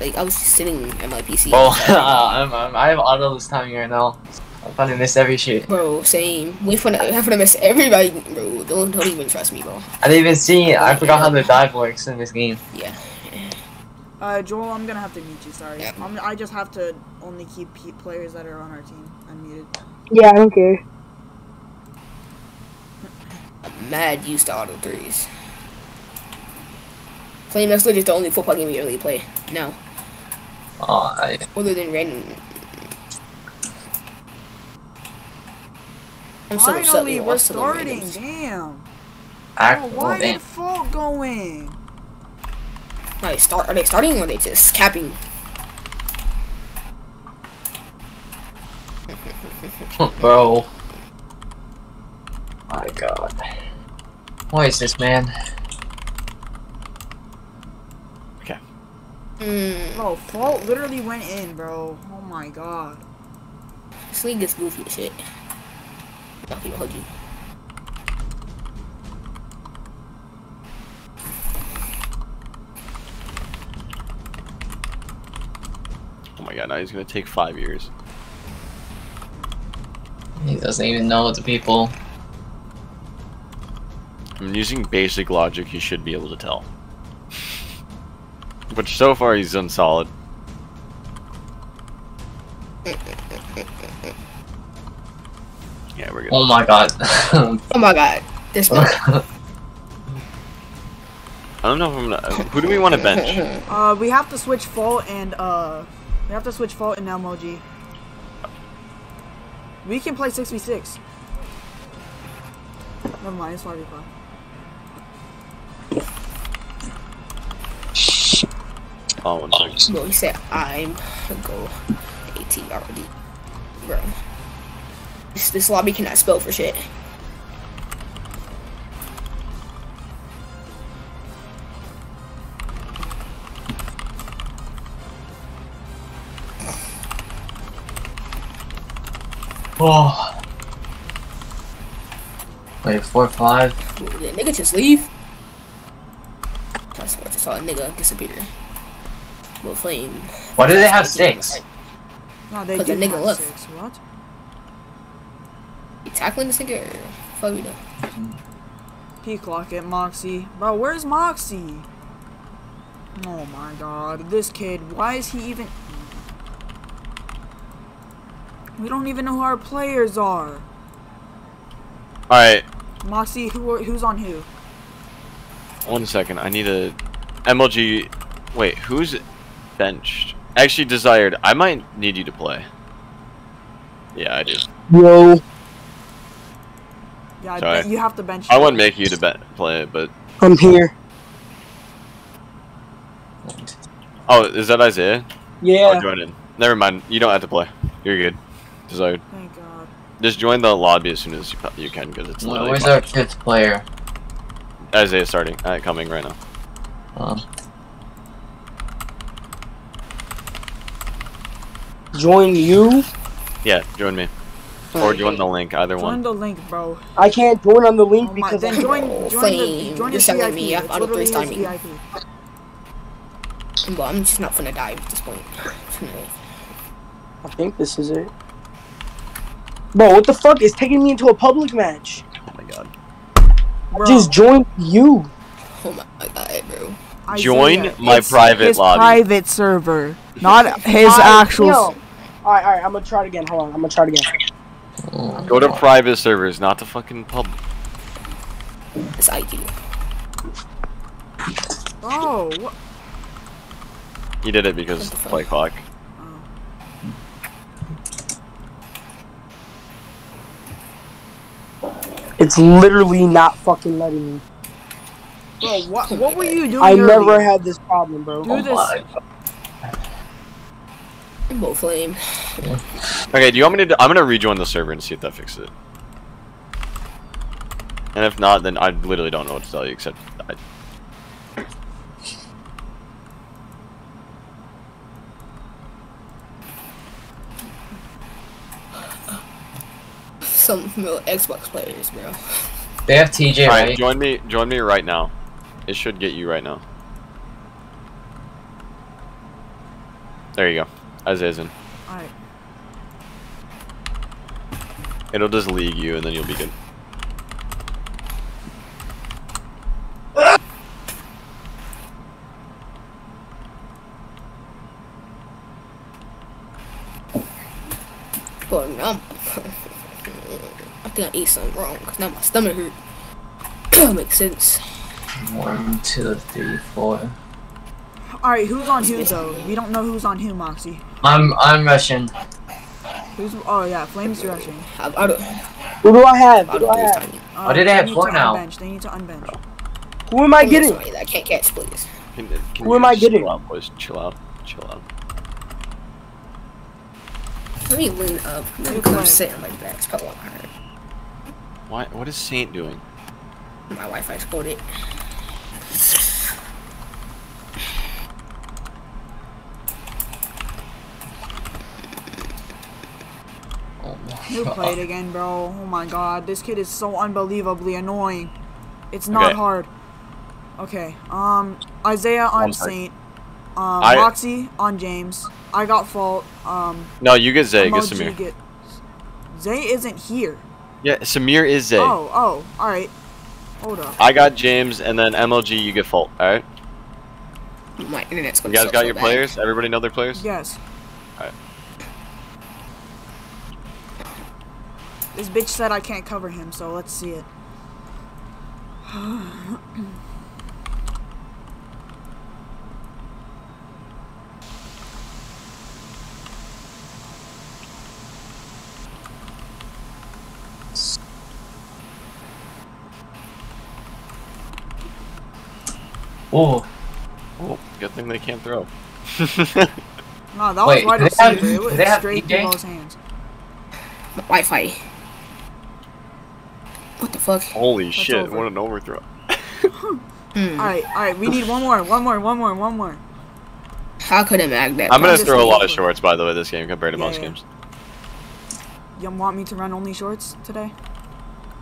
Like I was just sitting at my PC. Oh, I'm, I'm, I have auto this time right now. I'm gonna miss every shit. Bro, same. We finna, I'm gonna miss everybody, bro. Don't, don't even trust me, bro. I didn't even see it. I forgot how the dive works in this game. Yeah. Uh, Joel, I'm gonna have to mute you. Sorry. Yeah. I'm, I just have to only keep pe- players that are on our team unmuted. Yeah, I don't care. I'm mad used to auto threes. Playing that's legit the only football game we really play now, Oh, Oh, I, other than random. I'm so upset Finally, we we're lost to the starting. Damn. act, Oh, oh, why did fault going? Are they start? Are they starting or are they just capping? Bro. My god. What is this, man? Mm, Bro, fault literally went in, bro. Oh my god. this league is goofy as shit. I'll keep hold you. Oh my god, now he's gonna take five years. He doesn't even know the people. I'm using basic logic, he should be able to tell. But so far, he's done solid. Yeah, we're good. Oh my god. Oh my god, this one. I don't know if I'm gonna. Who do we want to bench? Uh, we have to switch fault and uh, we have to switch fault and emoji. We can play six v six. Never mind, it's five v Oh, one second. Oh, Bro, he said I'm gonna go ATRD. Bro. This, this lobby cannot spell for shit. Oh. Wait, four, five. Ooh, nigga just leave. That's what I saw a nigga disappear. Well, flame. Why do they have six? No, they Put do the nigga have left. six. What? You tackling this nigga fuck we doing? Peacock it, Moxie. Bro, where's Moxie? Oh my god, this kid, why is he even... We don't even know who our players are. Alright, Moxie, who are, who's on who? one second. I need a MLG. Wait, who's benched? Actually, desired. I might need you to play. Yeah, I do. Yo, Yeah, I Sorry. bet you have to bench I him. wouldn't make you to bet play it, but I'm here. oh, is that Isaiah? Yeah. Oh, join in. Never mind. You don't have to play. You're good. Desired. Thank god. Just join the lobby as soon as you, you can, because it's literally Where's our fifth player? Isaiah starting. Uh, coming right now. Um, Join you? Yeah, join me. Or join the link, either Join one. Join the link, bro. I can't join on the link Oh my, because then I'm join, Oh, join the, flame. join You're his selling VIP. me. I It's thought it literally was his timing. VIP. Well, I'm just not finna die at this point. I think this is it. Bro, what the fuck is taking me into a public match? Oh my god. Bro, Just join you. Oh my god, bro. Join my it's private his lobby. private server, not his I- actual. yo. Alright, alright, I'm gonna try it again. Hold on, I'm gonna try it again. Go to private servers, not to fucking pub. It's IQ. Oh. what? He did it because What the fuck? play clock. It's literally not fucking letting me. Bro, what, what were you doing? I never had this problem, bro. Do oh this. Both flame. Okay, do you want me to? I'm gonna rejoin the server and see if that fixes it. And if not, then I literally don't know what to tell you except I, Some real Xbox players, bro. they have TJ, Alright, right? join me. Join me right now. It should get you right now. There you go. Isaiah's in. Alright. It'll just league you, and then you'll be good. But now I'm, think I ate something wrong. Cause now my stomach hurt. that Makes sense. One, two, three, four. Alright, who's on who though? We don't know who's on who, Moxie. I'm I'm Russian. Who's? Oh yeah, Flames rushing. I, I don't. Who do I have? I Who do don't I have? Uh, Why did they have four now? Unbench. They need to unbench. Who am I Give getting? somebody that I can't catch, please. Can, can Who am I getting? Chill out, boys. Chill out. Chill out. Let me lean up. Let me come play. sitting like that. It's probably why I. Why? What is Saint doing? My Wi-Fi exploded. Oh my played again, bro? Oh my god, this kid is so unbelievably annoying. It's not Okay. hard. Okay, um, Isaiah on. Saint. Um, I- Roxy on James. I got fault. Um, No, you get Zay. Get Samir. get- Zay isn't here. Yeah, Samir is Zay. Oh, oh, alright. Hold up. I got James, and then MLG, you get Fault. All right. My internet's You gonna guys got your bad. players. Everybody know their players. Yes. Alright. This bitch said I can't cover him, so let's see it. Oh, Oh, good thing they can't throw. No, that Wait, was wide do they have- It do was straight PJ? through those hands. My Wi-Fi. What the fuck? Holy shit! over. What an overthrow. Hmm. Alright, alright, we need one more, one more, one more, one more. How could I mag that? I'm gonna throw a lot of shorts, by the way, this game compared to Yeah, most yeah. games. You want me to run only shorts today?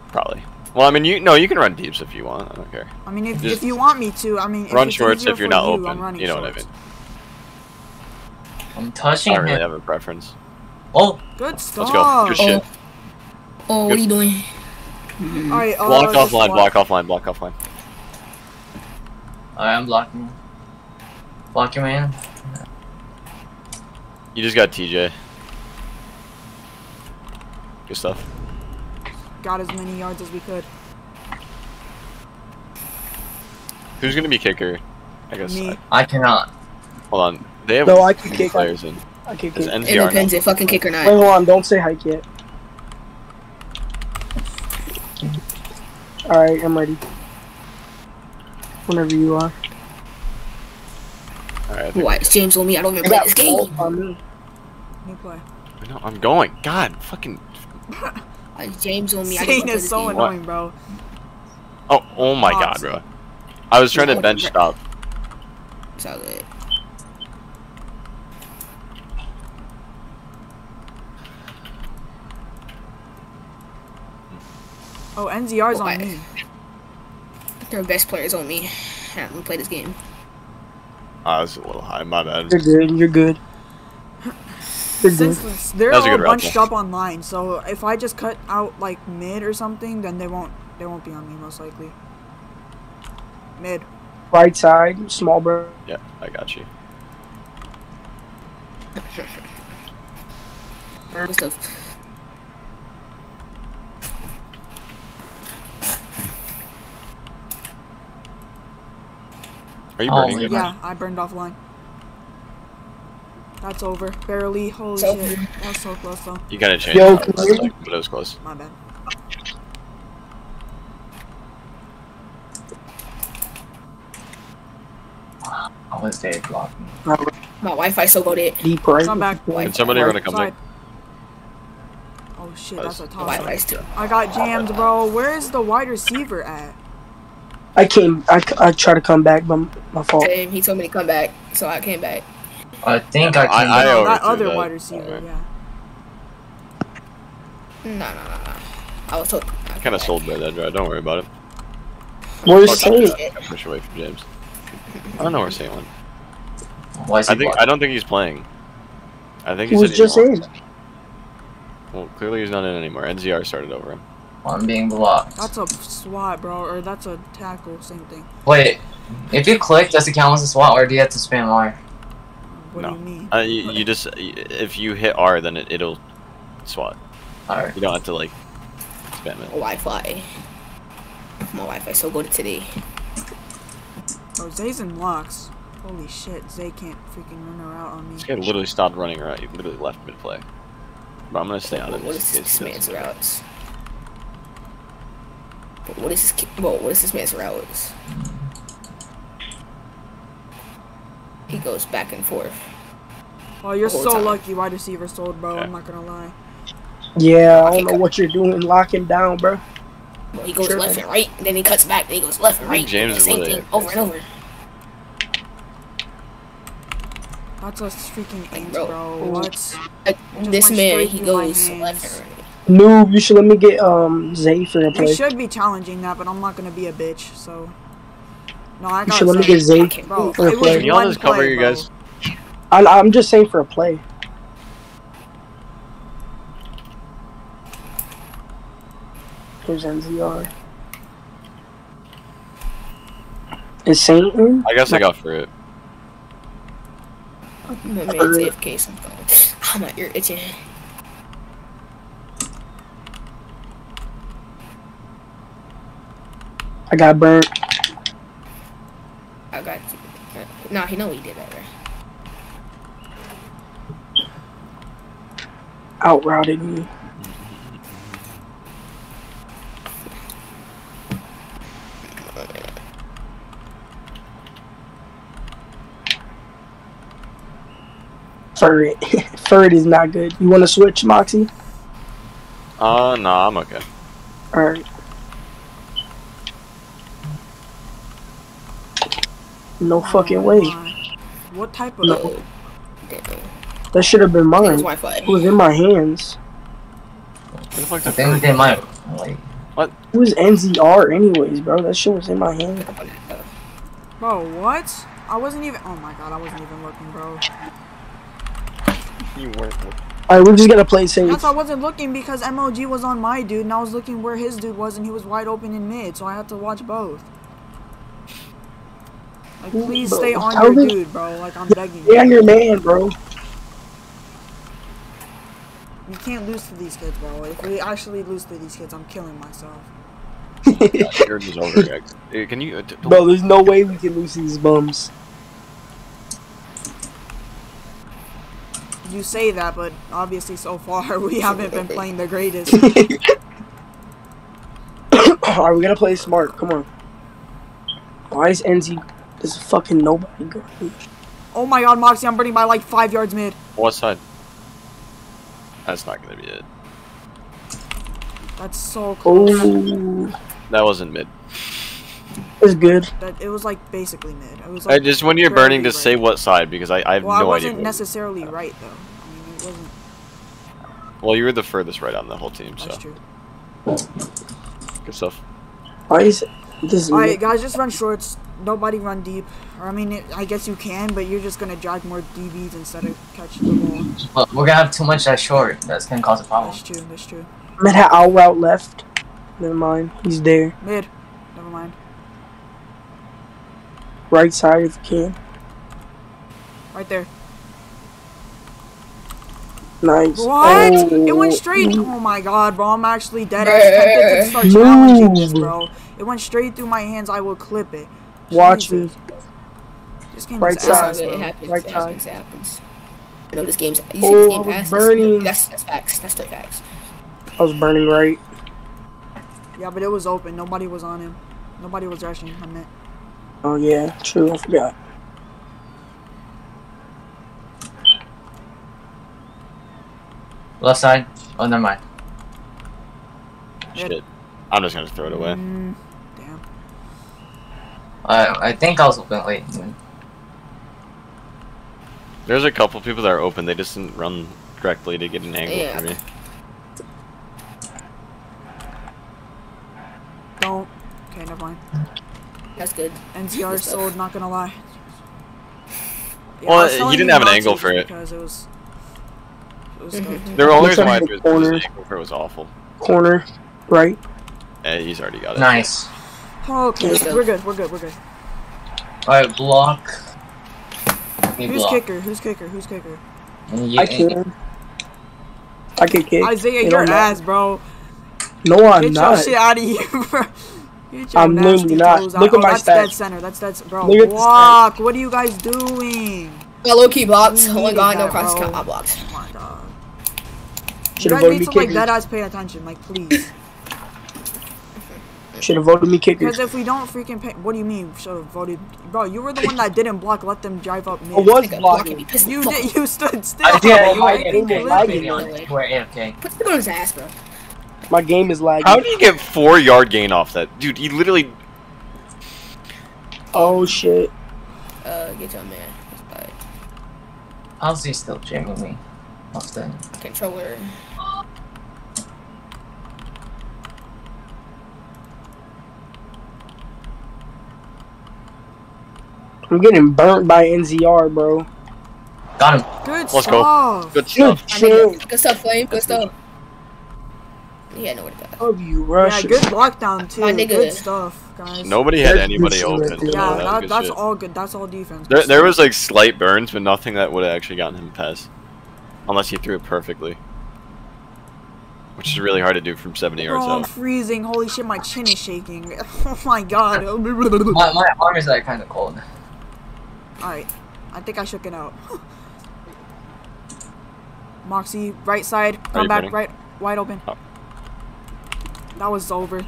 Probably. Well, I mean, you no, you can run deeps if you want. I don't care. I mean, if, if you want me to, I mean, Run it's shorts if you're not you, I'm open. You know what I mean. I'm I don't really him. have a preference. Oh, Good stuff. Let's go. Good shit. Oh, what are you doing? Alright, uh, Block just offline. Block offline. Block offline. I am blocking. Block your man. You just got TJ. Good stuff. Got as many yards as we could. Who's gonna be kicker? I guess. Me. I- I cannot. hold on. They have No, I can kick. I, players in. I can Is kick. It depends if fucking kick or Wait, not. hold on. Don't say hike yet. Alright, I'm ready. Whenever you are. All right. Why? It's James on me. I don't even I play this game. on me. New play. No, I'm going. God, fucking. James on me. I Zane is so game. annoying, bro. Oh, oh my Pause. God, bro. I was trying to bench stop. It's all good. Oh, NZR's Why? on me. Their best players on me. I haven't played this game. Ah, that's a little high. My bad. You're good. You're good. You're. Since they're That was a all good bunched up online, so if I just cut out like mid or something, then they won't they won't be on me most likely. Mid. Right side, small bro. Yeah, I got you. Are you Oh, burning yeah. it? Yeah, I burned offline. That's over. Barely. Holy It's shit. over. That was so close though. You gotta change. Yo, it, can but you hear me? it was close. My bad. I was dead blocking. My Wi-Fi so goated. Deep right. Come back. Can somebody run a comeback? Side. Oh shit, That that's was- a My toss. Wi-Fi's too. I got jammed, bro. Where's the wide receiver at? I came. I, I tried to come back, but my fault. Same. He told me to come back, so I came back. I think I I- can. I- no, that other that. wide receiver, Alright. yeah. No, no, no, no. I was told. I Kind of sold by that drive. Don't worry about it. Where's Fuck saying? Push away from James. I don't know where Saint went. Why is he I think blocking? I don't think he's playing. I think He he's was just in. Well, clearly he's not in anymore. NZR started over him. I'm being blocked. That's a swat, bro, or that's a tackle, same thing. Wait, if you click, does it count as a SWAT or do you have to spam R? What No. do you mean? Uh, you, you just if you hit R, then it, it'll swat. Alright. You don't have to like spam it. Wi-Fi. My Wi-Fi so good today. Bro, Zay's in locks. Holy shit, Zay can't freaking run her out on me. This guy literally stopped running right. He literally left mid play. But I'm gonna stay on it. What is this man's routes? But What is this? ki- Whoa, what is this man's routes? He goes back and forth. Oh, you're the whole so time. lucky wide receiver sold, bro. Yeah. I'm not gonna lie. Yeah, I don't know what you're doing. Lock him down, bro. Well, he goes Sure. left and right, and then he cuts back, then he goes left and right. James the same literally thing over and over. That's a freaking Like, bro. bro. What? Like, this man, he goes left and right. Noob, you should let me get um Zay for a We play. should be challenging that, but I'm not gonna be a bitch, so. No, I You got should let me get Zay Bro, for a play. Y'all just cover play, you guys? I, I'm just saying for a play. There's NZR. Is Saint in? I guess I got for it. My man's AFK sometimes. Oh, my ear itching. I got burnt. I got you. Nah, he know he did that, right? Outrouted me. Furret. Furret is not good. You want to switch, Moxie? Uh, nah, I'm okay. Alright. No fucking way. What type of? No. That should have been mine. Wi-Fi. It was in my hands. the fuck's I a think they might. Like, Who's NZR anyways, bro? That shit was in my hand. Bro, what? I wasn't even. Oh my god, I wasn't even looking, bro. You weren't. Alright, we're just gonna play safe. That's why I wasn't looking because MOG was on my dude, and I was looking where his dude was, and he was wide open in mid, so I had to watch both. Like, please Bro, stay on your me- dude, bro. Like, I'm begging Stay on you. your man, bro. You can't lose to these kids, bro. If we actually lose to these kids, I'm killing myself. Yours is over. X. Can you? Uh, d- Bro, there's no way we can lose to these bums. You say that, but obviously so far we haven't been playing the greatest. Alright, we're gonna play smart. Come on. Why is NZ? There's a fucking nobody going. Oh my god, Moxie, I'm burning by like five yards mid. What side? That's not gonna be it. That's so close. Oh, That wasn't mid. it's good. That it was like basically mid. It was I just when you're burning, barely just say what side because I, I have Well, I no wasn't idea. necessarily right though. I mean, it wasn't. Well, you were the furthest right on the whole team, so That's true. good stuff. Why is this? All right, guys, just run shorts. Nobody run deep. Or I mean, it, I guess you can, but you're just gonna drag more DBs instead of catching the ball. but we're gonna have too much that short. That's gonna cause a problem. That's true. That's true. Man had out route left. Never mind. He's there. Mid. Never mind. Right side if you can. Right there. Nice. What? Oh. It went oh. straight. Oh my god, bro. I'm actually dead. I was tempted to start mmm. challenging this, bro. It went straight through my hands. I will clip it. Watch This game Right is side. ass, it happens. Right it side. happens. It happens. I know this game's. You see Oh, this game I was pass? burning. That's, that's facts. That's the facts. I was burning right. Yeah, but it was open. Nobody was on him. Nobody was rushing. I meant. Oh yeah, true. I forgot. Left side. Oh, never mind. Shit. I'm just gonna throw it away. Mm, damn. I I think I was open. Wait. There's a couple people that are open. They just didn't run directly to get an angle Yeah. for me. Don't. Okay, never mind. That's good. NZR sold, not gonna lie. Yeah, Well, I was you telling didn't have an angle for it. Because it was. It was good. The only Looks reason why I like the it was angle for it was awful. Corner. Right. Eh, he's already got it. Nice. Okay, go. we're good. We're good. We're good. Alright, block. Who's block. kicker? Who's kicker? Who's kicker? And you- I can. I can kick. Isaiah, It your don't ass, bro. No, I'm Get not. your shit out of here, bro. I'm literally not. Look out. at my oh, that's dead stats. center. That's dead. Bro, Look at block. What are you guys doing? Got low key blocked. Oh my needed god, no cross bro. count. I blocked. Oh my god. Should have guys need me to like kicker. dead ass pay attention, like please. Should have voted me kicker. Because if we don't freaking pay, what do you mean? Should have voted, bro. You were the one that didn't block. Let them drive up I mid. was Nigga, blocking blocking. me. You did. You stood still. Yeah. you my were AFK. lagging. You were AFK. Put the gun on his ass, bro. My game is lagging. How do you get four yard gain off that, dude? He literally. Oh shit. Uh, get your man. Alright. How's he still jamming me? What's that? Controller. I'm getting burnt by NZR, bro. Got him. Good Let's go. stuff. Good Good stuff. shit. Good stuff, Flame. Good stuff. Yeah, nowhere to go. Love you, Yeah, good lockdown too. My nigga. Good stuff, guys. Nobody had anybody good open. shit. Yeah, that that, that's shit. all good. That's all defense. There, there was like slight burns, but nothing that would have actually gotten him past. Unless he threw it perfectly. Which is really hard to do from 70 yards Bro, I'm freezing. Holy shit, my chin is shaking. Oh my god. My, my arm is like kind of cold. Alright. I think I shook it out. Moxie, right side. Come back, burning? right. Wide open. Oh. That was over.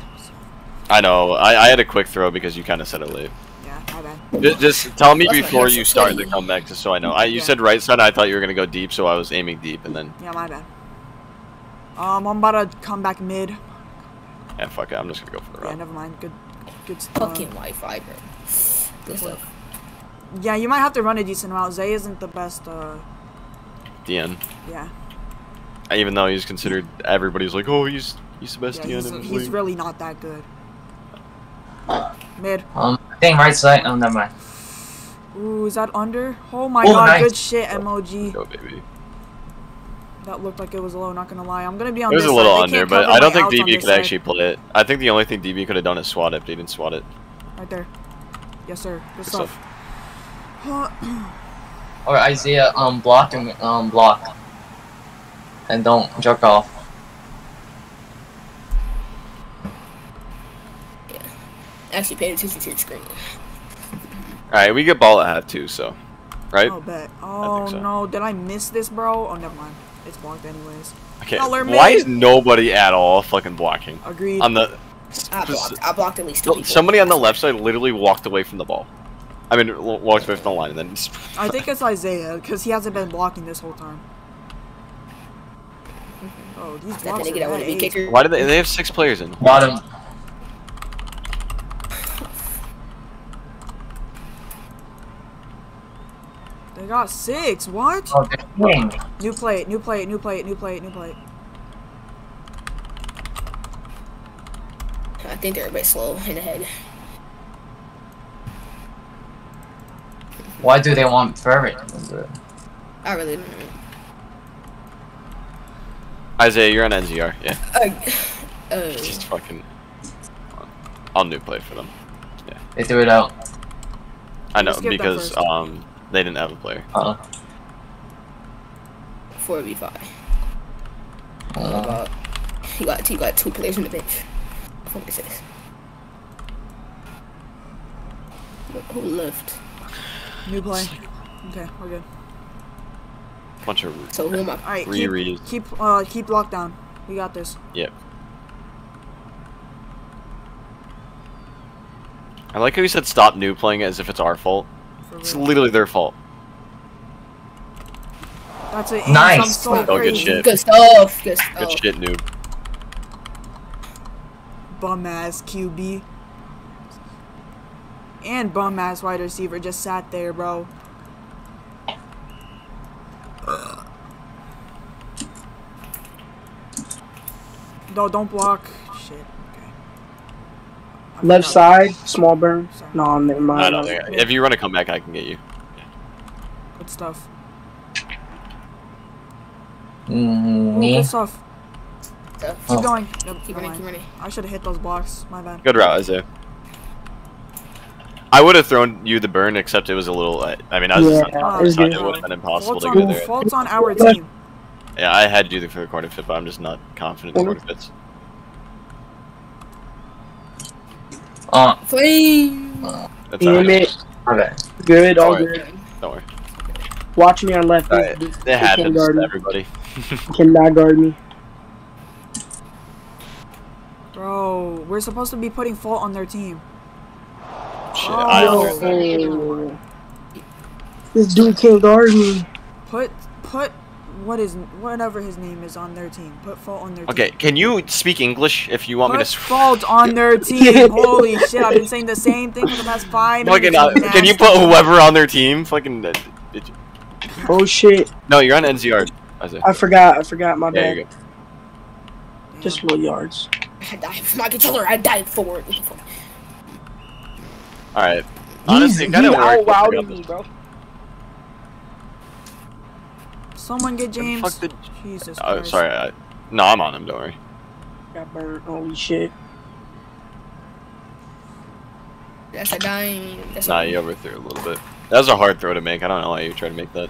I know. I, I had a quick throw because you kind of said it late. Yeah, my bad. Just, just tell me That's before you start the sweaty. comeback, just so I know. I, you Yeah. said right side. I thought you were gonna go deep, so I was aiming deep, and then Yeah, my bad. Um, I'm about to come back mid. yeah, fuck it. I'm just gonna go for the Yeah, run. never mind. Good, good stuff. Fucking Wi-Fi, bro. Good stuff. Yeah, you might have to run a decent amount. Zay isn't the best. Uh, The end. yeah. Even though he's considered, everybody's like, oh, he's he's the best Yeah, DN he's, in the he's league. really not that good. Mid. Um, I think right side. Oh, never mind. Ooh, is that under? Oh my Oh, god, nice. good shit, MOG. Go, baby. That looked like it was low, not gonna lie. I'm gonna be on It was this a little side. Under, but I don't think DB this could side. actually play it. I think the only thing DB could have done is swat it, but he didn't swat it. Right there. Yes, sir. Good Good stuff. Or Isaiah, um, block and um block, and don't jerk off. Yeah. Actually, pay attention to your screen. Alright, we get ball at half too, so. Right? Oh, bet. Oh, so. no. Did I miss this, bro? Oh, never mind. It's blocked anyways. Okay. Why is nobody at all fucking blocking? Agreed. On the I blocked. I blocked at least two somebody on the left side literally walked away from the ball. I mean, w- walked away from the line and then. I think it's Isaiah, because he hasn't been blocking this whole time. Oh, these That blocks are that wanna be bad. kicker. Why do they? They have six players in. Bottom. They got six. What? Oh, they're playing. New plate, new plate, new plate, new plate, new plate. I think they're a bit slow in the head. Why do they want Ferret? I really don't know. Isaiah, you're on NZR. Yeah. Uh, uh, Just fucking. I'll new play for them. Yeah. They threw it out. I know Let's get that because first. um they didn't have a player. Uh, 4v5. Oh uh, god. Got, he got two players in the bench. What is this? Who left? New play. Okay, we're good. Bunch of So who am I? Alright, keep, rereads. keep, uh, keep lockdown. We got this. Yep. I like how you said stop new playing as if it's our fault. It's literally their fault. That's it. Nice. I'm so Oh, good shit. Good stuff. Good Good shit, noob. Bum ass QB. And bum ass wide receiver just sat there, bro. No, don't block. Shit. Okay. Left forgot. side, small burn. Sorry. No, never mind. I don't think. If you run a comeback, I can get you. Good stuff. mm, Ooh, me. good stuff. Stuff. Keep Oh. going. Nope, Keep running, keep running. I should have hit those blocks. My bad. Good route, Isaiah. I would have thrown you the burn, except it was a little. I I mean, I was Yeah, just it on was the it would have been impossible Faults to on, get there. faults on our team. Yeah, I had to do the for the corner fit, but I'm just not confident in corner fits. Uh, Flame. That's Damn it. okay. Good, all Alright. good. Don't worry. Watch me on left. Alright. They- It they can't happens guard to me. everybody. Cannot guard me. Bro, we're supposed to be putting fault on their team. Shit, Oh. I Yo. understand. Oh. This dude can't guard me. Put put what is whatever his name is on their team. Put fault on their Okay, team. Okay, can you speak English if you want me to? s- fault on their team. Holy shit! I've been saying the same thing for the past five Fucking, minutes. uh, can you put whoever on their team? Fucking. uh, did you- Oh shit. No, you're on NZR. Isaiah. I forgot. I forgot. My There bad. you go. Just roll yards. I died for my controller. I died for it. What the fuck? All right. He's, Honestly, he's kind of out worked. but I wowing me, bro. Someone get James. fuck did- Jesus Oh, Christ. sorry. I... No, I'm on him. Don't worry. Got burnt. Holy shit. That's a dying. That's Nah, a, you overthrew a little bit. That was a hard throw to make. I don't know why you tried to make that.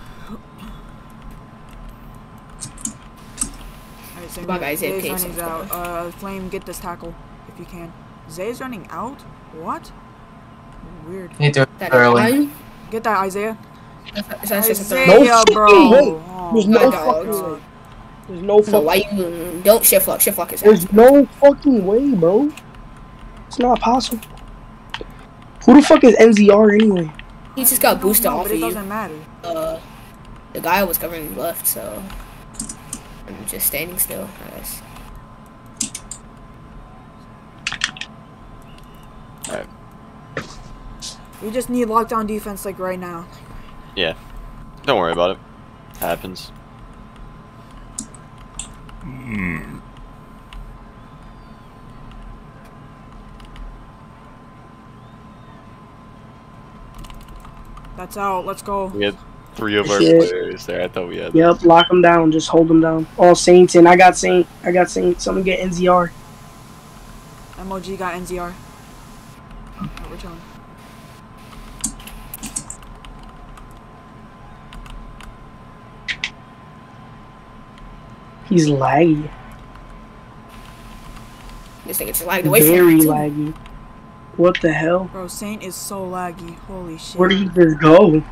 Alright, Zay, My guy, Zay's Pace, running out. Uh, Flame, get this tackle if you can. Zay's running out. What? Weird. He threw it that early. dying? Get that, Isaiah. That's, that's just a Isaiah. No bro. fucking way. Oh, There's no fucking way. There's no No, fucking. why you don't shift lock? Shift lock his ass. There's no fucking way, bro. It's not possible. Who the fuck is NZR anyway? He just got boosted No, off but of it you. doesn't matter. Uh, the guy was covering left, so I'm just standing still. I guess. We just need lockdown defense like right now. Yeah. Don't worry about it. Happens. Hmm. That's out. Let's go. We had three of our Shit. players there. I thought we had. Yep, lock them down. Just hold them down. Oh, All Saints and I got Saint. I got Saint. Someone get NZR. MOG got NZR. Oh, we're chilling. He's laggy. This nigga just lagged away from Very me. laggy. What the hell? Bro, Saint is so laggy. Holy shit. Where did he just go?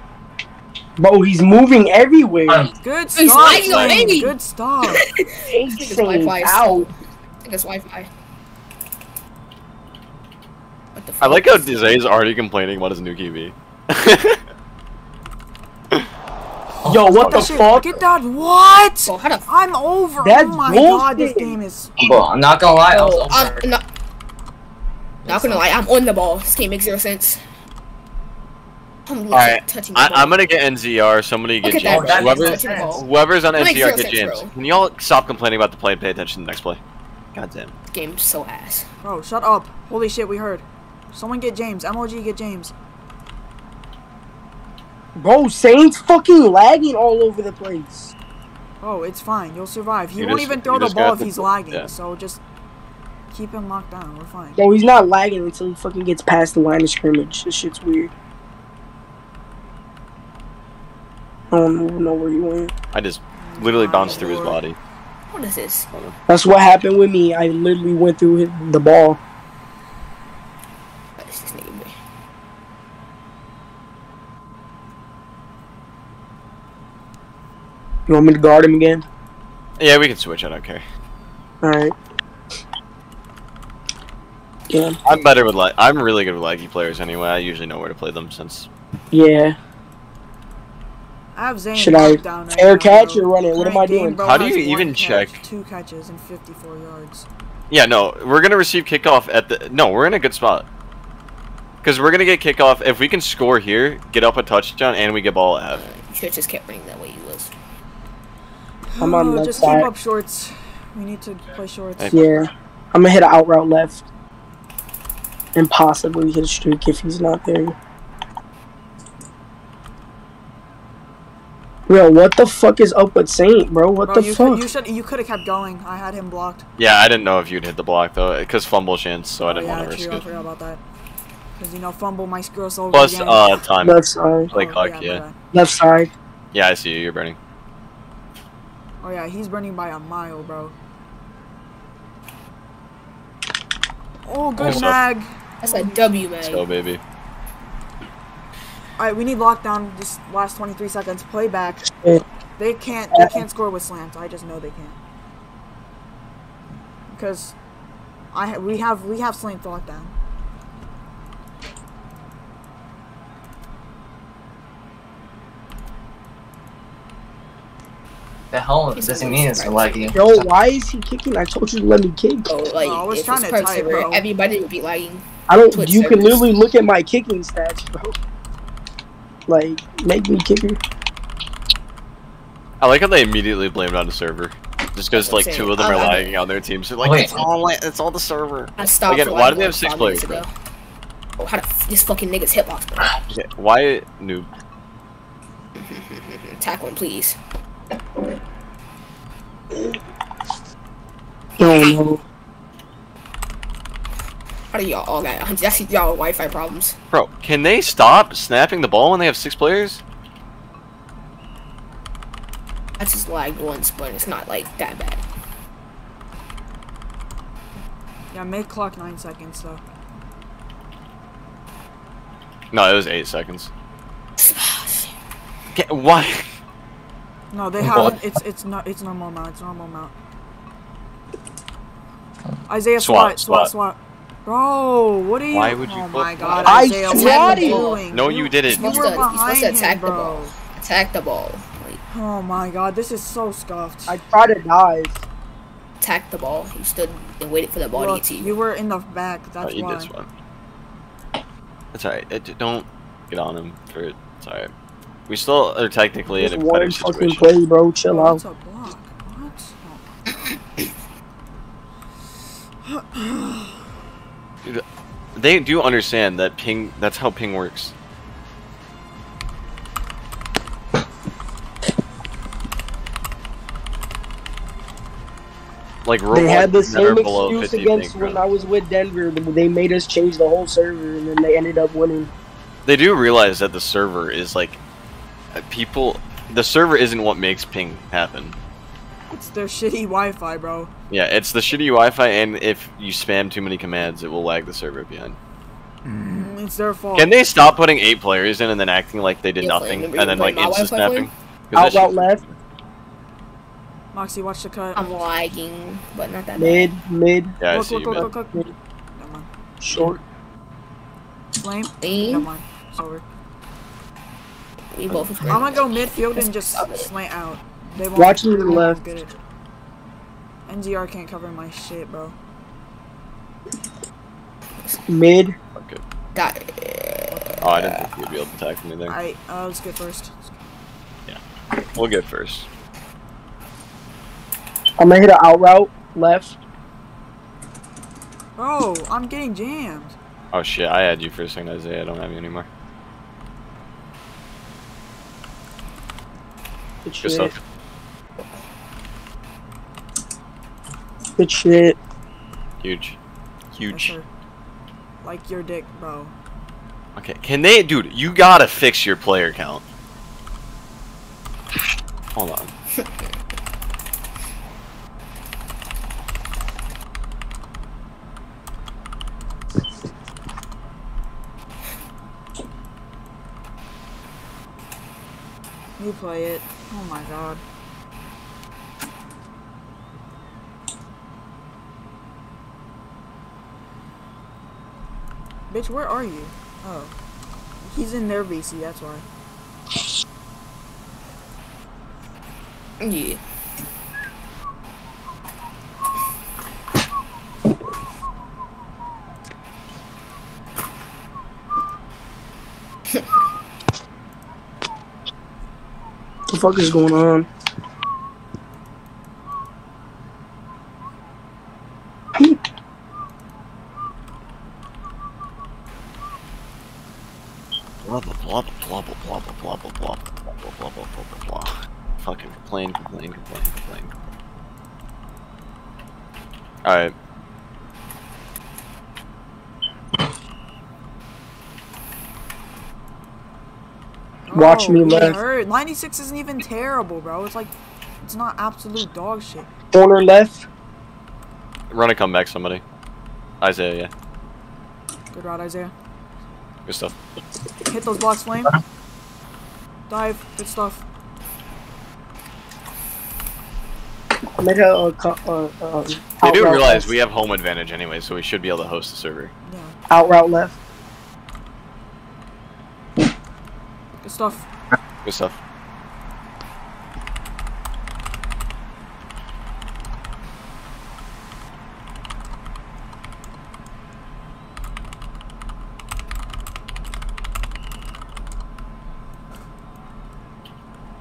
Bro, he's moving everywhere. Um, Good He's stop, lagging Saint. already. Good stop. Take Nigga's Saint Wi-Fi is out. Nigga's Wi-Fi. What the fuck? I like how Zay's already complaining about his new TV. Yo, oh, what oh, the Shit, fuck? Get that. What? Bro, how the I'm over. That's oh my god, this game is. Bro, I'm not gonna lie. I was over. I'm not. Not gonna lie, I'm on the ball. This game makes zero sense. I'm literally Alright, touching the I, ball. I'm gonna get NZR. Somebody get Look at that, James. Whoever- He's touching the ball. Whoever's on That makes NZR, zero get James. bro. Can y'all stop complaining about the play and pay attention to the next play? God damn. Game's so ass. Bro, shut up. Holy shit, we heard. Someone get James. MOG get James. Bro, Saint's fucking lagging all over the place. Oh, it's fine. You'll survive. He You won't just- even throw the ball got if the- he's lagging. yeah. So just keep him locked down. We're fine. Bro, he's not lagging until he fucking gets past the line of scrimmage. This shit's weird. I don't even know where he went. I just literally My bounced through his body. What is this? That's what happened with me. I literally went through his, the ball. What is this nigga doing? You want me to guard him again? Yeah, we can switch. I don't care. Alright. Yeah. I'm better with like. I'm really good with laggy players anyway. I usually know where to play them since. Yeah. I have Zane Should I locked down right fair now, catch bro. or run it? What am I doing? How do you even catch, check? Two catches and 54 yards. Yeah, no, we're gonna receive kickoff at the. No, we're in a good spot. Because we're gonna get kickoff if we can score here, get up a touchdown, and we get ball at. You should just kept running that way you was. I'm on left Just side. keep up shorts. We need to play shorts. Hey. Yeah. I'm gonna hit an out route left. And possibly hit a streak if he's not there. Bro, what the fuck is up with Saint, bro? What Bro, the you fuck? Could, you should you could have kept going. I had him blocked. Yeah, I didn't know if you'd hit the block though, because fumble chance, so I oh, didn't yeah, want to risk true, I it. forgot about that. Because you know, fumble my screw us over Plus, again. uh, time. Left side. Play Oh, clock, my yeah. Left side. Yeah, I see you. You're burning. Oh yeah, he's running by a mile, bro. Oh, good What's up? nag. That's a W, man. Let's go, baby. All right, we need lockdown. This last 23 seconds. Playback. They can't. They can't score with slants. I just know they can't. Because I ha- we have we have slant lockdown. The hell does it mean it's laggy? Yo, why is he kicking? I told you to let me kick. Bro, like, Oh, I was trying it's to type, server, bro. everybody would be lagging. I don't. Twitch you can literally look at my kicking stats, bro. Like, make me kicker. I like how they immediately blamed on the server. Just because like two of them are I- I- lagging on their team. So like, Wait. it's all la- it's all the server. I stopped. Again, why do they have six players, ago. Oh, how the f- this fucking nigga's hitbox, bro. Okay, why noob? Attack one, please. Oh no. How do y'all all got? That's y'all Wi-Fi problems. Bro, can they stop snapping the ball when they have six players? I just lagged once, but it's not like that bad. Yeah, make clock nine seconds though. No, it was eight seconds. Oh, Get, why? No, they What? haven't. It's it's not. It's normal amount. It's normal amount. Isaiah Swat, swat swat swat. swat. Bro, what are you? Why would you Oh my god, I Isaiah, what are swatted. you doing? No, you didn't. You Supposed were behind supposed to him, attack the ball. Attack the ball. Like, Oh my god, this is so scuffed. I try to dive. attack the ball. You stood and waited for the ball to Look, get to you. you were in the back. Oh, That's you why. did swat. That's alright. Don't get on him for it. It's alright. We still are technically in Just a better one fucking situation. play, bro. Chill out. it's a block. What? Oh. They do understand that ping. That's how ping works. Like Roblox They had the same excuse against ping, when bro. I was with Denver. They made us change the whole server, and then they ended up winning. They do realize that the server is like people. The server isn't what makes ping happen. It's their shitty Wi-Fi, bro. Yeah, it's the shitty Wi-Fi, and if you spam too many commands, it will lag the server behind. Mm, It's their fault. Can they stop putting eight players in and then acting like they did Yeah, nothing, and then like played my insta snapping? Out route left, Moxie, watch the cut. I'm lagging, but not that mid, mid, Yeah, I look, see look, you, look, man. look, look. Never short. Flame. bad. Lean. Never mind. It's over. We both. I'm gonna go midfield and just slant out. They won't. Watch me to the left. Get it. NZR can't cover my shit, bro. Mid. Okay. Got it. Oh, I didn't think you'd be able to attack me there. Alright, uh, let's get first. Yeah. We'll get first. I'm gonna hit an out route left. Bro, I'm getting jammed. Oh shit, I had you for a second, Isaiah. I don't have you anymore. Good Good shit. stuff. Good shit. Huge. Huge. sir. Like your dick, bro. Okay, can they, dude? You gotta fix your player count. Hold on. You play it. Oh my god. Bitch, where are you? Oh. He's in their VC, that's why. Yeah. The fuck is going on? Watch me left. hurt. 96 isn't even terrible, bro. It's like, it's not absolute dog shit. Corner left. Run a comeback, somebody. Isaiah, yeah. Good route, Isaiah. Good stuff. Hit those blocks, Flame. Dive. Good stuff. I'm a co- uh, uh, They do route realize left. we have home advantage anyway, so we should be able to host the server. Yeah. out route left. Stuff. Good stuff.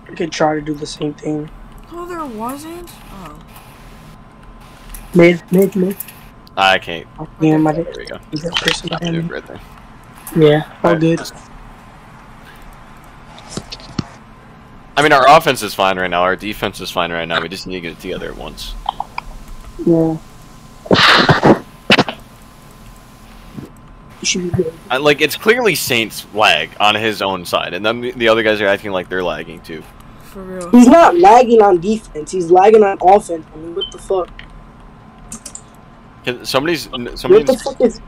I could try to do the same thing. Oh, there wasn't? Oh. Mid, mid, mid. I can't. Yeah, my There we go. Person behind Dude, me? right there. Yeah, all Alright. good. I mean, our offense is fine right now. Our defense is fine right now. We just need to get it together at once. Yeah. Should be good. I, like, it's clearly Saint's lag on his own side, and then the other guys are acting like they're lagging too. For real. He's not lagging on defense. He's lagging on offense. I mean, what the fuck? Can, somebody's n- What the fuck is?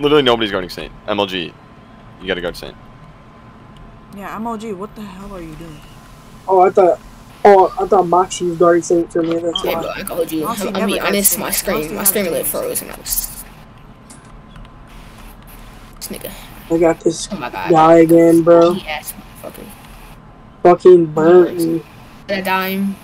literally nobody's guarding Saint. MLG, you gotta guard Saint. Yeah, MLG, what the hell are you doing? Oh, I thought. Oh, I thought Moxie was guarding Saint for me. That's oh Hey, why. bro, I called you. Honestly, I never mean, honest, my screen, my screen lit saved. froze and I was. This nigga. I got this Oh my god. guy again, bro. He ass motherfucker. Fucking burnt me. That dime.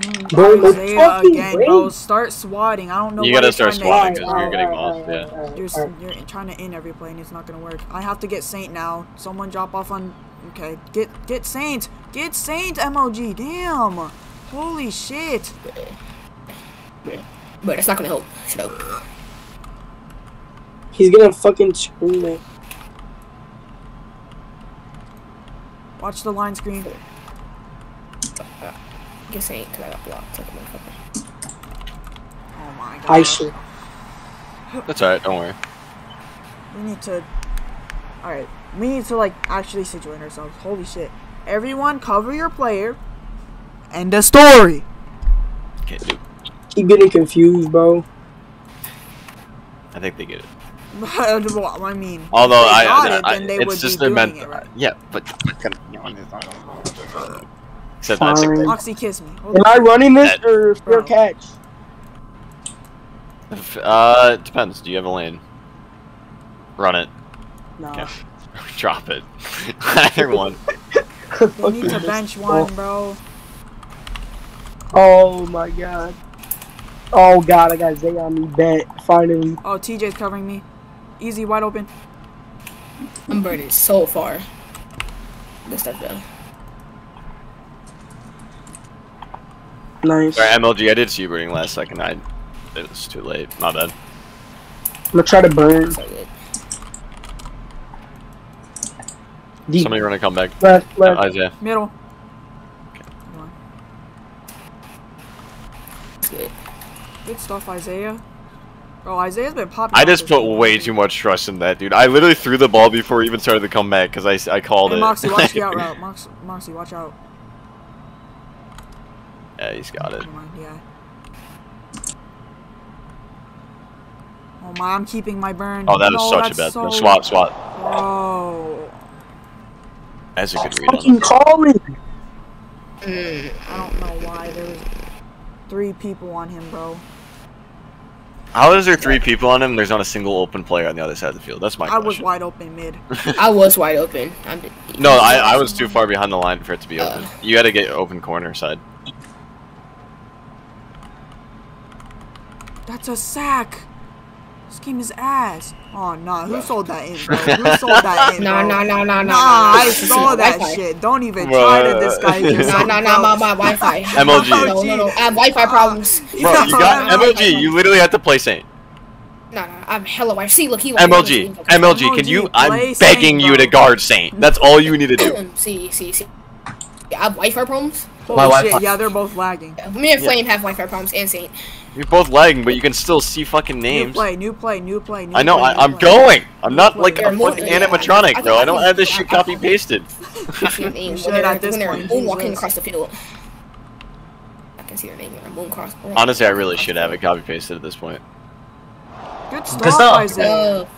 Mm, Bro, no Isaiah fucking again, way. bro. Start swatting. I don't know You gotta start swatting because you're getting lost. Yeah. You're, s- you're trying to end every play and it's not gonna work. I have to get Saint now. Someone drop off on. Okay, get get Saint. Get Saint. MOG. Damn. Holy shit. But that's not gonna help. Shut up. He's gonna fucking scream it. Watch the line screen. Guess I ain't cause I got blocked. Like a motherfucker. Oh my god. I should. That's alright, don't worry. We need to. Alright. We need to, like, actually situate ourselves. Holy shit. Everyone, cover your player. End the story. Can't do. Keep getting confused, bro. I think they get it. well, I mean, Although if I, got I, it, I then they it's just be their doing mental. it right. Yeah, but except that's Fine. Moxie, kiss me. Hold Am I running this That- or fair Bro. catch? uh, it depends. Do you have a lane? Run it. No. Okay. Drop it. Either one. We need to bench one, bro. Oh my god. Oh god, I got Zay on me bet. Finally. Oh, TJ's covering me. Easy, wide open. I'm burning so far. Good stuff though. Nice. Sorry, MLG. I did see you burning last second. I. It was too late. My bad. I'm gonna try to burn. Deep. Somebody run a comeback. Left, left. Uh, Isaiah. Middle. It's good. Good stuff, Isaiah. Bro, Isaiah's been popping. I just put way too much trust in that dude. I literally threw the ball before he even started the comeback because I, s- I called Hey, it. Moxie, watch the out route. Mox, Moxie, watch out. Yeah, he's got it. Never mind, yeah. Oh my, I'm keeping my burn. Oh, that is no, such a bad so... throw. Swat, swat. Bro. That's a good read Fucking him. calling. I don't know why there was three people on him, bro. How is there three people on him? There's not a single open player on the other side of the field. That's my I was wide open mid. I was wide open. I'm No, I, I was too far behind the line for it to be open. Uh. You got to get open corner side. That's a sack. This game is ass. Oh nah, who sold that in, bro? Who sold that in, Nah, bro? nah, nah, nah, nah. Nah, I This is saw that Wi-Fi. shit. Don't even Bro, try to disguise yourself. Nah, nah, nah, my, my Wi-Fi. MLG. No, no, no. I have Wi-Fi ah, problems. Bro, you got MLG. You literally have to play Saint. Nah, nah, I'm hella Wi-Fi. See, look, he like MLG. MLG, can you? I'm begging Saint, you to guard Saint. That's all you need to do. see, see, see. Yeah, I have Wi-Fi problems. Holy My shit, Wi-Fi. yeah, they're both lagging. Me and Flame have Wi-Fi problems and Saint. You're both lagging, but you can still see fucking New names. play, new play, new play, new I know. play, I, new I'm play. going. I'm not New like play. a You're fucking yeah. animatronic, I bro. I don't have this shit copy pasted. I see your name. should when they're, at this when they're point, moonwalking across the field. I can see your name. You're moon cross. Honestly, I really should have it copy pasted at this point. Good Good stuff, stuff. Isaiah.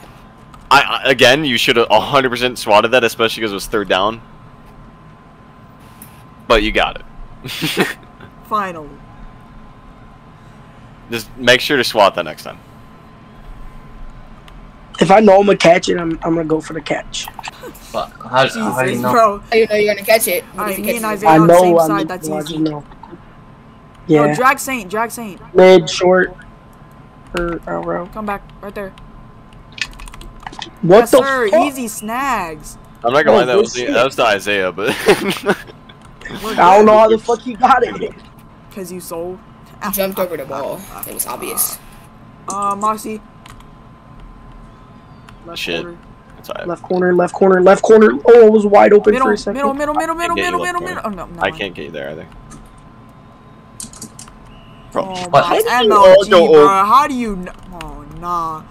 I, I again, you should have 100% swatted that, especially because it was third down. But you got it. Finally. Just make sure to swat that next time. If I know I'm gonna catch it, I'm, I'm gonna go for the catch. But how, how do you know? bro. how you know you're gonna catch it? What Alright, me catch and it? Isaiah I on the same know. I side, mean, that's I easy. just know. Yo, Yeah. drag Saint, drag Saint. Mid, short, or out route. Come back, right there. What yes, the sir. fuck? Easy snags. I'm not gonna Oh, lie, that was, the, that was to Isaiah, but. We're I don't know how the fuck you got it. Cause you sold. I jumped over the ball. It was obvious. Uh, Moxie. Left Shit. corner. It's alright. Left corner, left corner, left corner. Oh, it was wide open Middle, for a second. middle, middle, middle, middle, middle, middle, middle. Oh no, no. I can't get you there either. Oh But my how do you- MLG, oh, no, bro. oh. How do you? Kn- oh nah.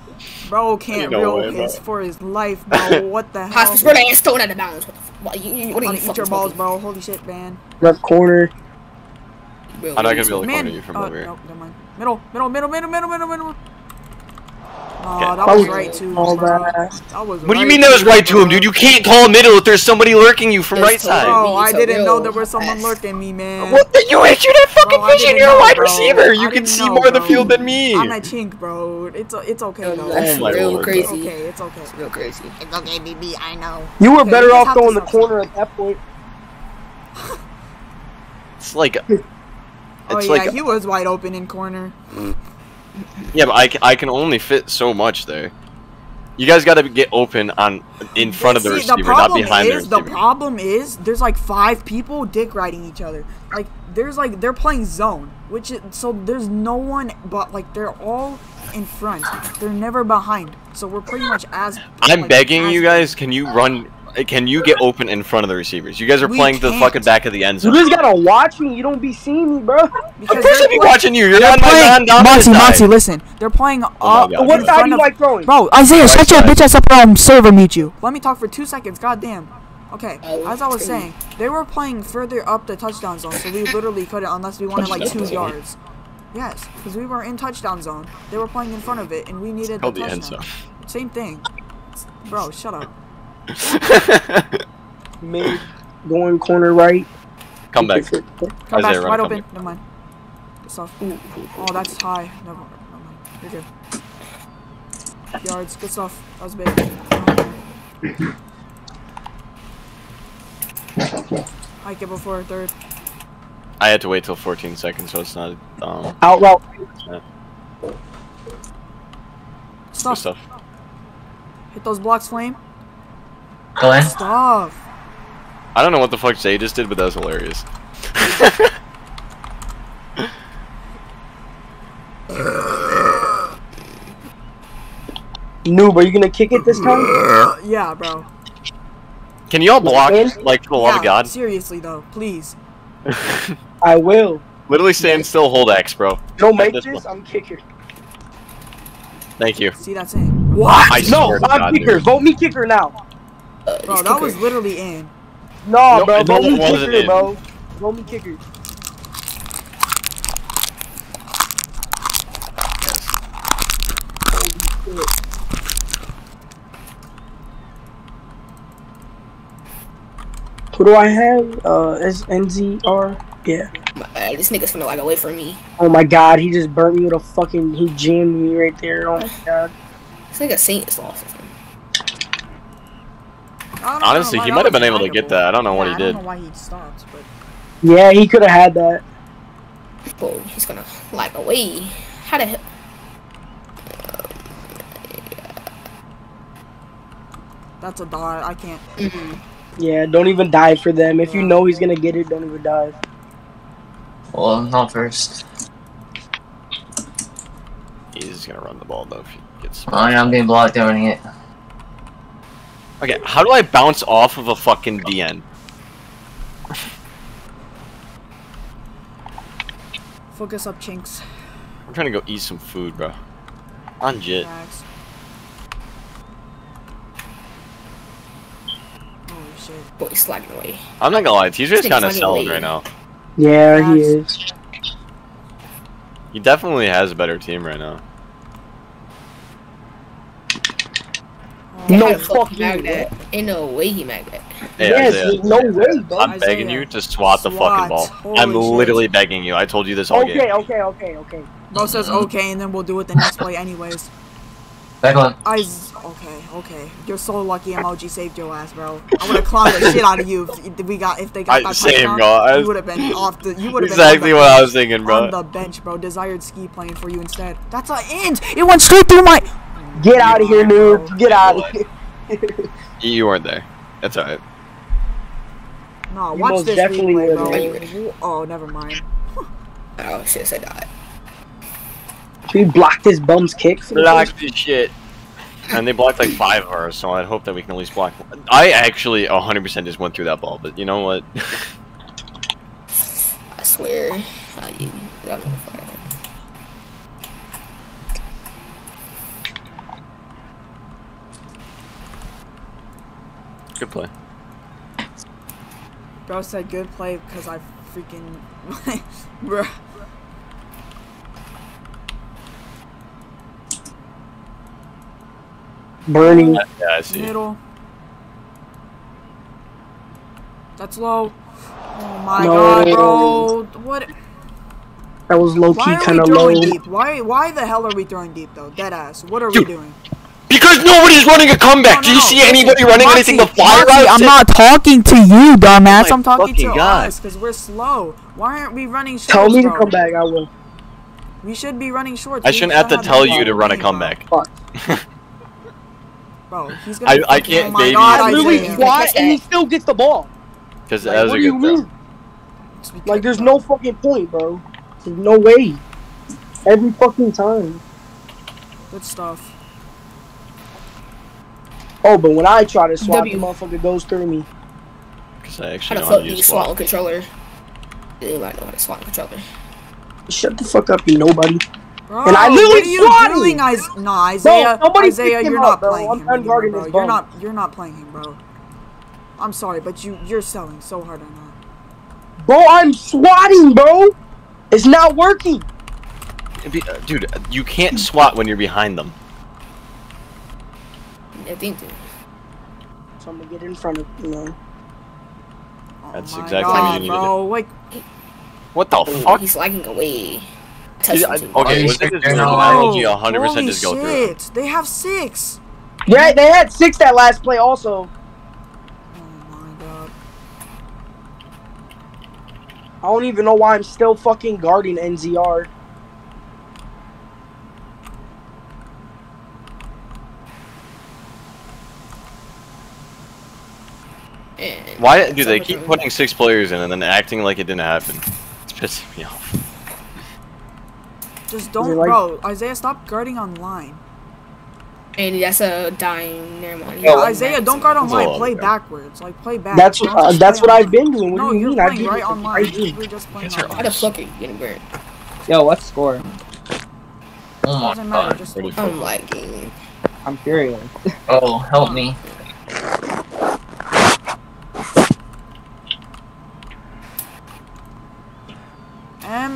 Bro can't know reel way, bro. for his life, bro. What the hell? Hospice, bro, they ain't thrown out of bounds. What the f- what, you, you, what are you eat fucking your balls, bro. Holy shit, man. Left corner. I'm not gonna be able to corner you from uh, over here. nope, never mind. Middle, middle, middle, middle, middle, middle, middle. Oh, that was Oh, right too. all bro. that. That was What do you mean that was right to him, dude? You can't call middle if there's somebody lurking you from It's right side. Oh, totally- Bro, I didn't know there was someone pass. lurking me, man. What the? You, you have fucking Bro, I vision. didn't You're a wide bro. receiver. You can see know, more of the field than me. I'm a chink, bro. It's it's okay though. That's Oh my real lord, bro. crazy. Okay, it's okay. It's real crazy. It's okay, BB. I know. You were Okay, better off have throwing the corner at that point. It's like. Oh It's yeah, like he was wide open in corner. Mm. Yeah, but I, I can only fit so much there. You guys got to get open on in front of the See, receiver, the not behind is, the the problem is, there's like five people dick riding each other. Like, there's like they're playing zone, which is, so there's no one but like they're all in front. They're never behind. So we're pretty much as. I'm like, begging as- you guys. Can you run? Can you get open in front of the receivers? You guys are We playing to the can't. fucking back of the end You zone. just gotta watch me. You don't be seeing me, bro. Because Of course they're I'll be playing- watching you. You're They're on my playing. non-dominant Moxie, side. Moxie, listen. They're playing up. Oh. What side do you like throwing? Bro, Isaiah, Right shut your bitch ass up or I'm server mute you. Let me talk for two seconds. Goddamn. Okay, Oh, as I was saying, they were playing further up the touchdown zone, so we literally couldn't unless we wanted like two yards. Yes, because we were in touchdown zone. They were playing in front of it, and we needed the Called the end touchdown. zone. Same thing. Bro, shut up. Mid, going corner right. Come back. Come Isaiah, back, run, wide open. back. Never mind. Good stuff. Oh, that's high. Never, never mind. You're good. Yards. Good stuff. That was big. I it before third. I had to wait till 14 seconds, so it's not um Out route. good Stuff. stuff. Hit those blocks, flame. Go in. Stuff. I don't know what the fuck Zay just did, but that was hilarious. Noob, are you gonna kick it this time? Yeah, bro. Can you all block, like, for the love of God? Seriously though, please. I will. Literally stand still, hold X, bro. Don't make This this. I'm kicker. Thank you. See that's in. What? I No, I'm God, kicker. dude. Vote me kicker now. Uh, Bro, he's that was literally in. No, No, bro. no, Vote it me kicker, in. bro. Vote me kicker. Holy shit. Who do I have? Uh, SNZR? Yeah. Uh, this nigga's finna like away from me. Oh my god, he just burnt me with a fucking. He jammed me right there. Oh my god. This nigga Saint is lost. I don't Honestly, know he might have been able to get that. I don't know what Yeah, he did. Don't know why he stopped, but Yeah, he could have had that. Bro, he's gonna like away. How the hell? that's a dot. I can't. Mm-hmm. Yeah, don't even dive for them. If you know he's gonna get it, don't even dive. Well, not first. He's gonna run the ball, though, if he gets... Oh, yeah, I'm being blocked running it. Okay, how do I bounce off of a fucking DN? Focus up, chinks. I'm trying to go eat some food, bro. On jit. Relax. Shit. Boy, he's sliding away. I'm not gonna lie, TJ's This kind of running selling right now. Yeah, he is. He definitely has a better team right now. They No fucking fucking mag way. that. Ain't no way he mag that. Hey, yes, no way, bro. I'm begging you to swat the fucking ball. Holy I'm shit. literally begging you. I told you this all Okay, game. okay, okay, okay. okay. Bro says mm-hmm. okay, and then we'll do it the next play anyways. Back on. I s- okay, okay. You're so lucky emoji saved your ass, bro. I would have clowned the shit out of you if we got if they got I- that same, touchdown. bro. I you would have been off the. You would have Exactly been on what the I was thinking, bro. On the bench, bro. Desired ski playing for you instead. That's a end. It went straight through my. Get out of here, noob. Get out of here. You weren't there. That's alright. No, You watch this definitely replay, would've. bro. Oh, never mind. Oh shit, I died. Should we block this bum's kick? For the Block this shit. And they blocked like five of ours, so I'd hope that we can at least block. I actually 100% just went through that ball, but you know what? I swear. Uh, you, that motherfucker. Good play. Bro said good play because I freaking. Bro. Bernie. Yeah, I see. Middle. That's low. Oh my No. god, bro. What? That was low key Why are kind we of low. throwing deep? Why? Why the hell are we throwing deep though? Dead ass. What are we doing? Because nobody's running a comeback. No, Do you see listen, anybody running Moxie, anything but fly Moxie, routes? I'm not talking to you, dumbass. Oh my I'm talking to fucking God. us because we're slow. Why aren't we running shorts, Tell me to bro? come back. I will. We should be running shorts. I We shouldn't have to tell you to run a comeback. Bro, he's gonna. I- I can't Oh my baby God, you. I literally Isaiah. squat and he still gets the ball. Because Like, that was what a do you good throw. mean? Like, there's no fucking point, bro. There's no way. Every fucking time. Good stuff. Oh, but when I try to swat, W. the motherfucker goes through me. Because I How actually the how fuck to do you use swat swat. on controller? Anybody know how to swat on controller? Shut the fuck up, you nobody. Bro, And I literally what are you swatted. doing, Is- Nah, Isaiah. nobody Isaiah, you're up, not bro. playing I'm him anymore, bro. You're bum. not. You're not playing him, bro. I'm sorry, but you you're selling so hard on that. Bro, I'm swatting, bro. It's not working. Be- uh, Dude, you can't swat when you're behind them. I think. So I'm gonna get in front of you know. That's Oh my exactly God, what you need to bro. Like, What the Oh, fuck? he's lagging away. Dude, Touch I- okay, you was it stick just there normal now? MLG 100% holy just go through it? shit. They have six. Yeah, they had six that last play also. Oh my god. I don't even know why I'm still fucking guarding NZR. And Why do they keep putting six players in and then acting like it didn't happen? It's pissing me off. Just don't, like- bro. Isaiah, stop guarding online. And that's a dying. Never mind. Yeah, Isaiah, don't guard online. all Play over. backwards. Like, play back. That's Don't uh, that's what I've been doing. What No, do you you're mean? I've playing been right doing online. I do. We're just playing Guys are. How the fuck are you getting burnt? Yo, what's score? Oh my Doesn't matter. god. Just Ready for- I'm lagging. I'm curious. Oh, help me.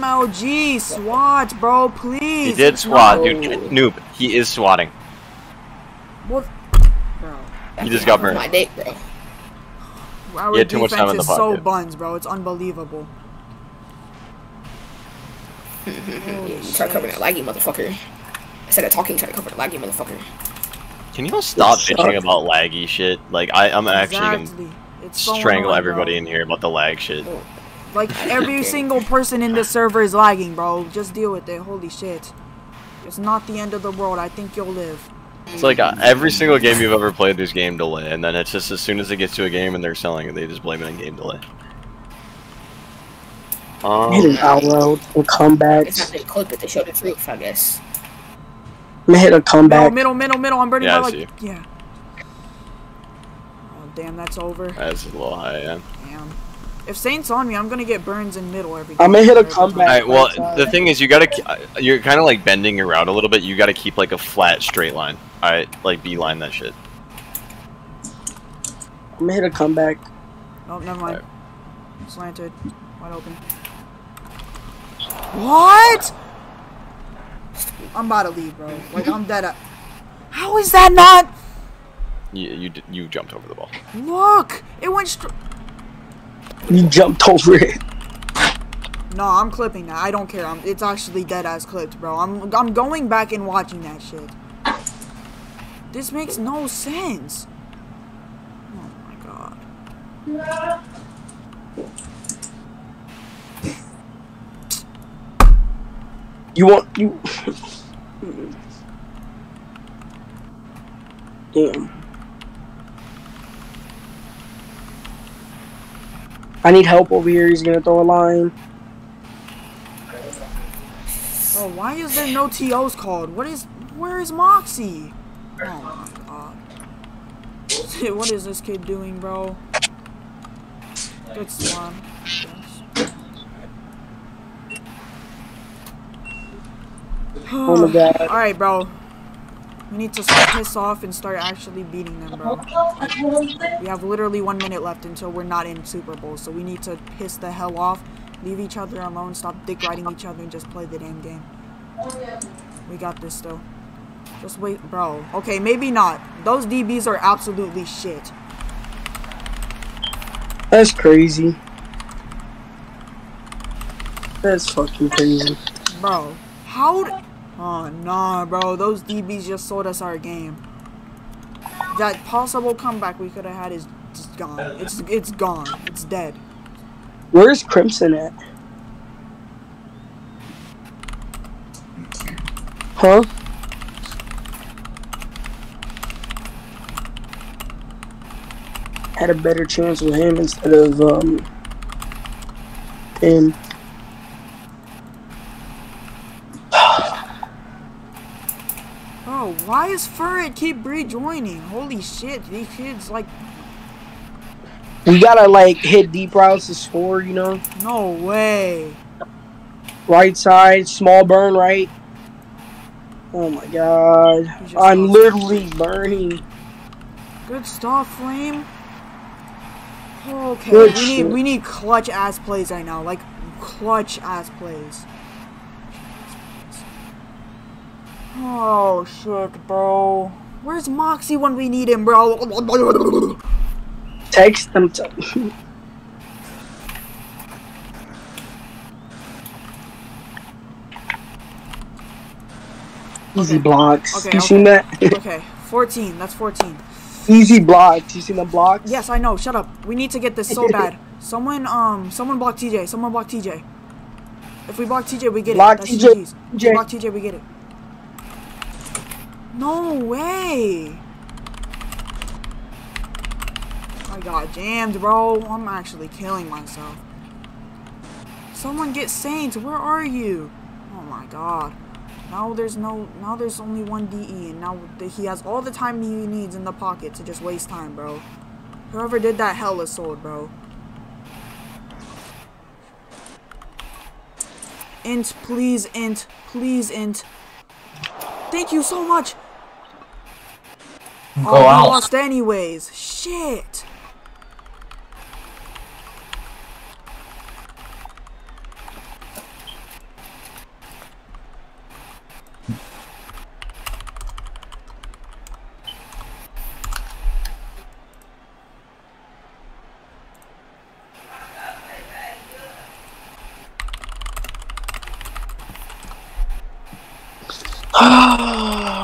MLG SWAT, bro. Please. He did swat, not- dude. Noob, he is swatting. What? Bro. He just got My burnt. dick, bro. Our He had too much defense time in the is so pocket. buns, bro. It's unbelievable. You try oh, covering that laggy motherfucker. Instead of talking, try to cover the laggy motherfucker. Can you all stop Shut bitching up. about laggy shit? Like, I, I'm actually gonna Exactly. It's so strangle everybody bro. in here about the lag shit. Oh. Like every single person in this server is lagging, bro. Just deal with it. Holy shit. It's not the end of the world. I think you'll live. It's like uh, every single game you've ever played, there's game delay, and then it's just as soon as it gets to a game and they're selling it, they just blame it on game delay. Hit an Um, out road and come back. It's not they clip it, they show the truth, I guess. I'm gonna hit a Middle, comeback. middle, middle, middle. I'm burning Yeah, my I like. Yeah. Oh damn, that's over. that's a little high, yeah. Damn. If Saint's on me, I'm gonna get burns in middle every. Time. I'm gonna hit a comeback. Alright, well, Outside. the thing is, you gotta, ke- uh, you're kind of like bending your route a little bit. You gotta keep like a flat, straight line. Alright, like beeline that shit. I'm gonna hit a comeback. Oh, never mind. Slanted. Wide open. What? I'm about to leave, bro. Like, I'm dead. At... How is that not? You you you jumped over the ball. Look! It went straight. You jumped over it. No, I'm clipping that. I don't care. I'm, it's actually dead ass clipped, bro. I'm I'm going back and watching that shit. This makes no sense. Oh my god. You want you? Damn. I need help over here. He's gonna throw a line. Bro, why is there no TOs called? What is where is Moxie? Oh my god. what is this kid doing, bro? Good slam. Oh my god. Alright, bro. We need to piss off and start actually beating them, bro. We have literally one minute left until we're not in Super Bowl, so we need to piss the hell off, leave each other alone, stop dick riding each other, and just play the damn game. We got this still. Just wait, bro. Okay, maybe not. Those DBs are absolutely shit. That's crazy. That's fucking crazy. Bro, how? Oh nah, bro. Those DBs just sold us our game. That possible comeback we could have had is just gone. It's it's gone. It's dead. Where's Crimson at? Huh? had a better chance with him instead of um him. Bro, why is Furret keep rejoining? Holy shit, these kids like We gotta like hit deep routes to score, you know. no way. Right side, small burn right. Oh my god. I'm literally burning. Good stuff, Flame. Okay, Good we need we need clutch ass plays right now, like clutch ass plays. Oh shit, bro. Where's Moxie when we need him, bro? Text them to Easy blocks. Okay, you seen that? okay, 14. That's 14. Easy blocks. You seen the blocks? Yes, I know. Shut up. We need to get this so bad. Someone, um, someone block TJ. Someone block TJ. If we block TJ, we get Block it. That's TJ. GG's. If we TJ. Block TJ, we get it. No way. I got jammed, bro. I'm actually killing myself. Someone get Saints. Where are you? Oh my god. Now there's no. Now there's only one DE, and now he has all the time he needs in the pocket to just waste time, bro. Whoever did that hella sold, bro. Int, please, int, please, int. Thank you so much. Go oh, out. lost anyways. Shit.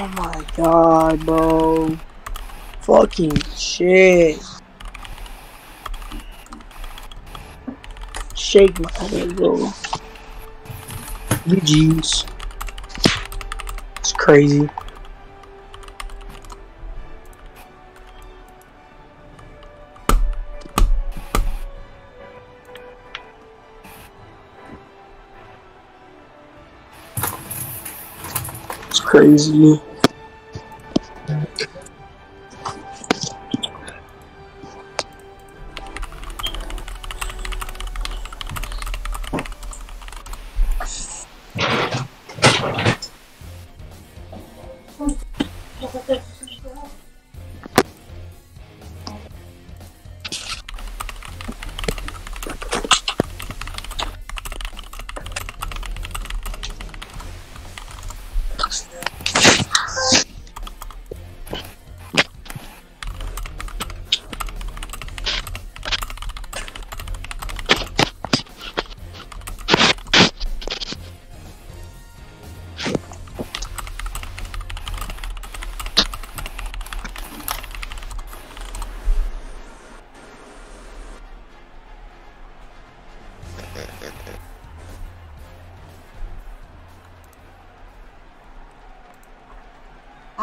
Oh my god, bro. Fucking shit. Shake my head, bro. GG's. It's crazy. It's crazy.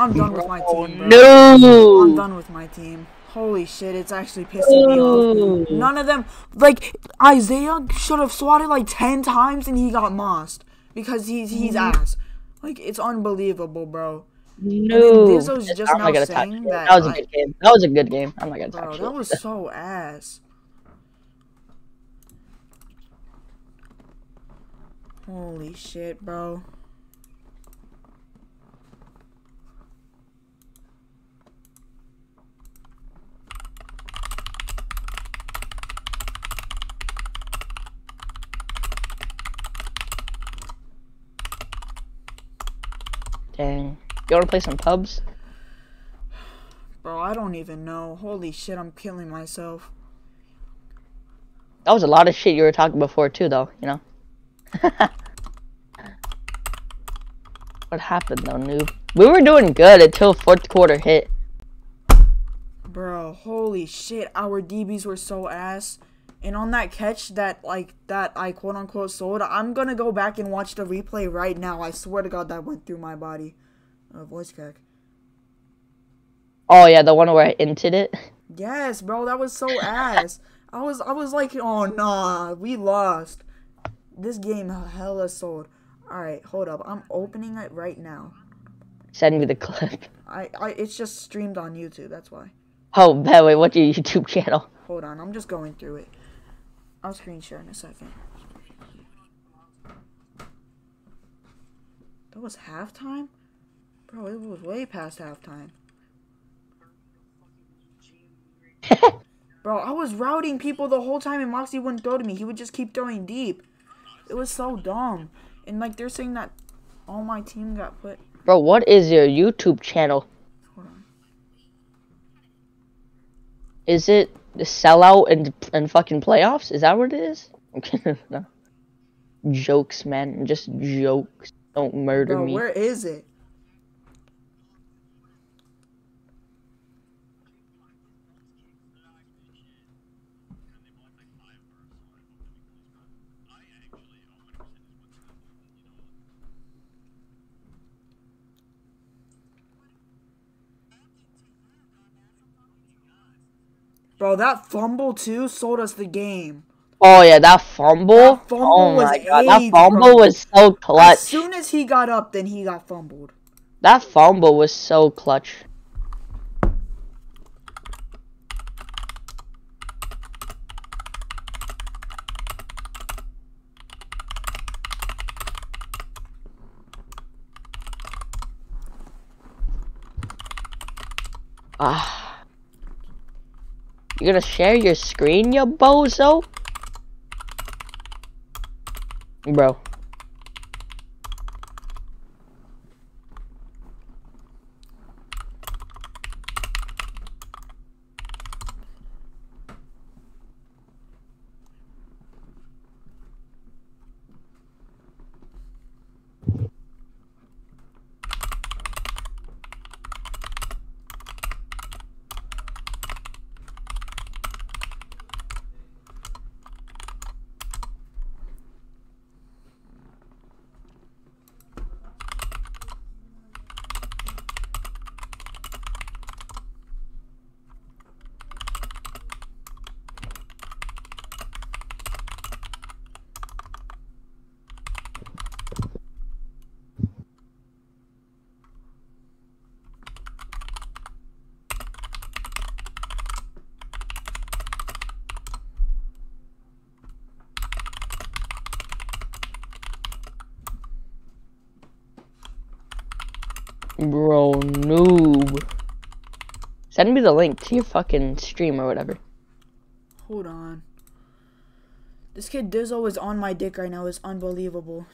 I'm done with my team, bro. Oh, no. I'm done with my team. Holy shit, it's actually pissing me off. Oh. None of them, like, Isaiah should have swatted like 10 times and he got mossed. Because he's, he's mm-hmm. ass. Like, it's unbelievable, bro. No. And then Dizzo's just I'm not gonna touch that. That was a I- good game. That was a good game. I'm not gonna Bro, touch that it. was so ass. Holy shit, bro. Dang. You wanna play some pubs? Bro, I don't even know. Holy shit, I'm killing myself. That was a lot of shit you were talking before too, though. You know. what happened though, noob? We were doing good until fourth quarter hit. Bro, holy shit, our DBs were so ass. And on that catch that like that I quote unquote sold, I'm gonna go back and watch the replay right now. I swear to God that went through my body. Uh, voice crack. Oh yeah, the one where I inted it. Yes, bro, that was so ass. I was I was like, oh nah, we lost. This game hella sold. Alright, hold up. I'm opening it right now. Send me the clip. I, I it's just streamed on YouTube, that's why. Oh, by the way, what's your YouTube channel? Hold on, I'm just going through it. I'll screen share in a second. That was halftime? Bro, it was way past halftime. Bro, I was routing people the whole time and Moxie wouldn't throw to me. He would just keep throwing deep. It was so dumb. And like they're saying that all my team got put. Bro, what is your YouTube channel? Hold on. Is it the sellout and and fucking playoffs? Is that what it is? No. Jokes, man. Just jokes. Don't murder Bro, me. where is it? Bro, that fumble too sold us the game. Oh yeah, that fumble. That fumble oh was my god, that fumble bro. was so clutch. As soon as he got up, then he got fumbled. That fumble was so clutch. Ah. You gonna share your screen, you bozo? Bro. Bro, noob. Send me the link to your fucking stream or whatever. Hold on. This kid Dizzle is on my dick right now. It's unbelievable.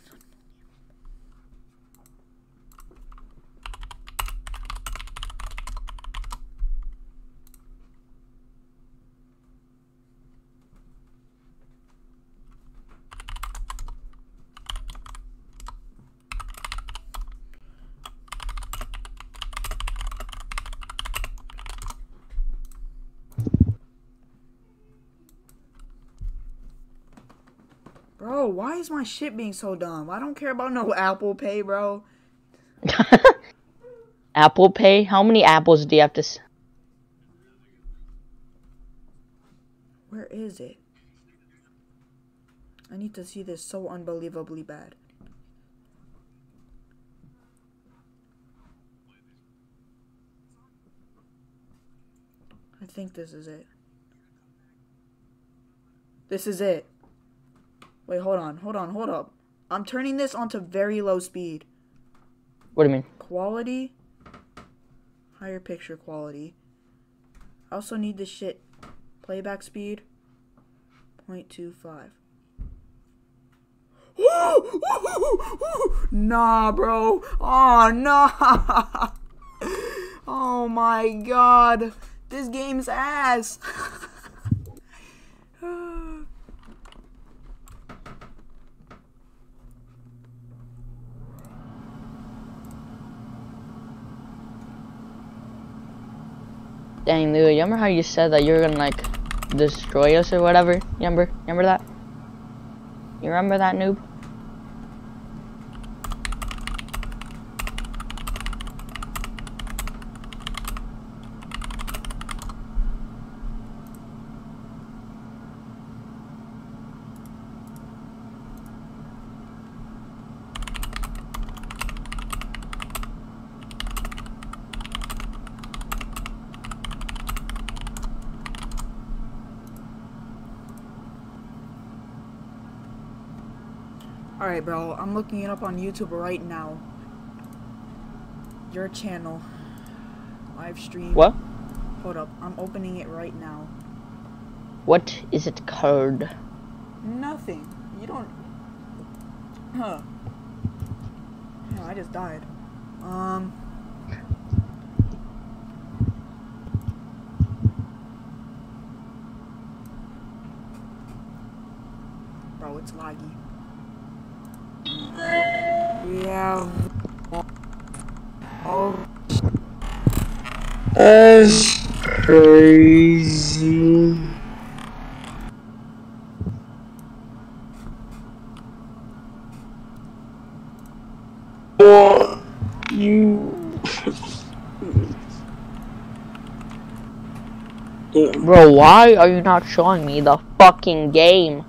Bro, why is my shit being so dumb? I don't care about no Apple Pay, bro. Apple Pay? How many apples do you have to? S- Where is it? I need to see this so unbelievably bad. I think this is it. This is it. Wait, hold on, hold on, hold up. I'm turning this onto very low speed. what do you mean? Quality. Higher picture quality. I also need this shit. Playback speed. 0.25. nah, bro. Oh, nah. Oh my god. This game's ass. Dang, Lou, you remember how you said that you were gonna like destroy us or whatever? You remember? Remember that? You remember that noob? Alright, bro. I'm looking it up on YouTube right now. Your channel. Live stream. What? Hold up. I'm opening it right now. What is it called? Nothing. You don't. Huh. Yeah, I just died. Um. Bro, it's laggy. That's crazy. What you? Bro, why are you not showing me the fucking game?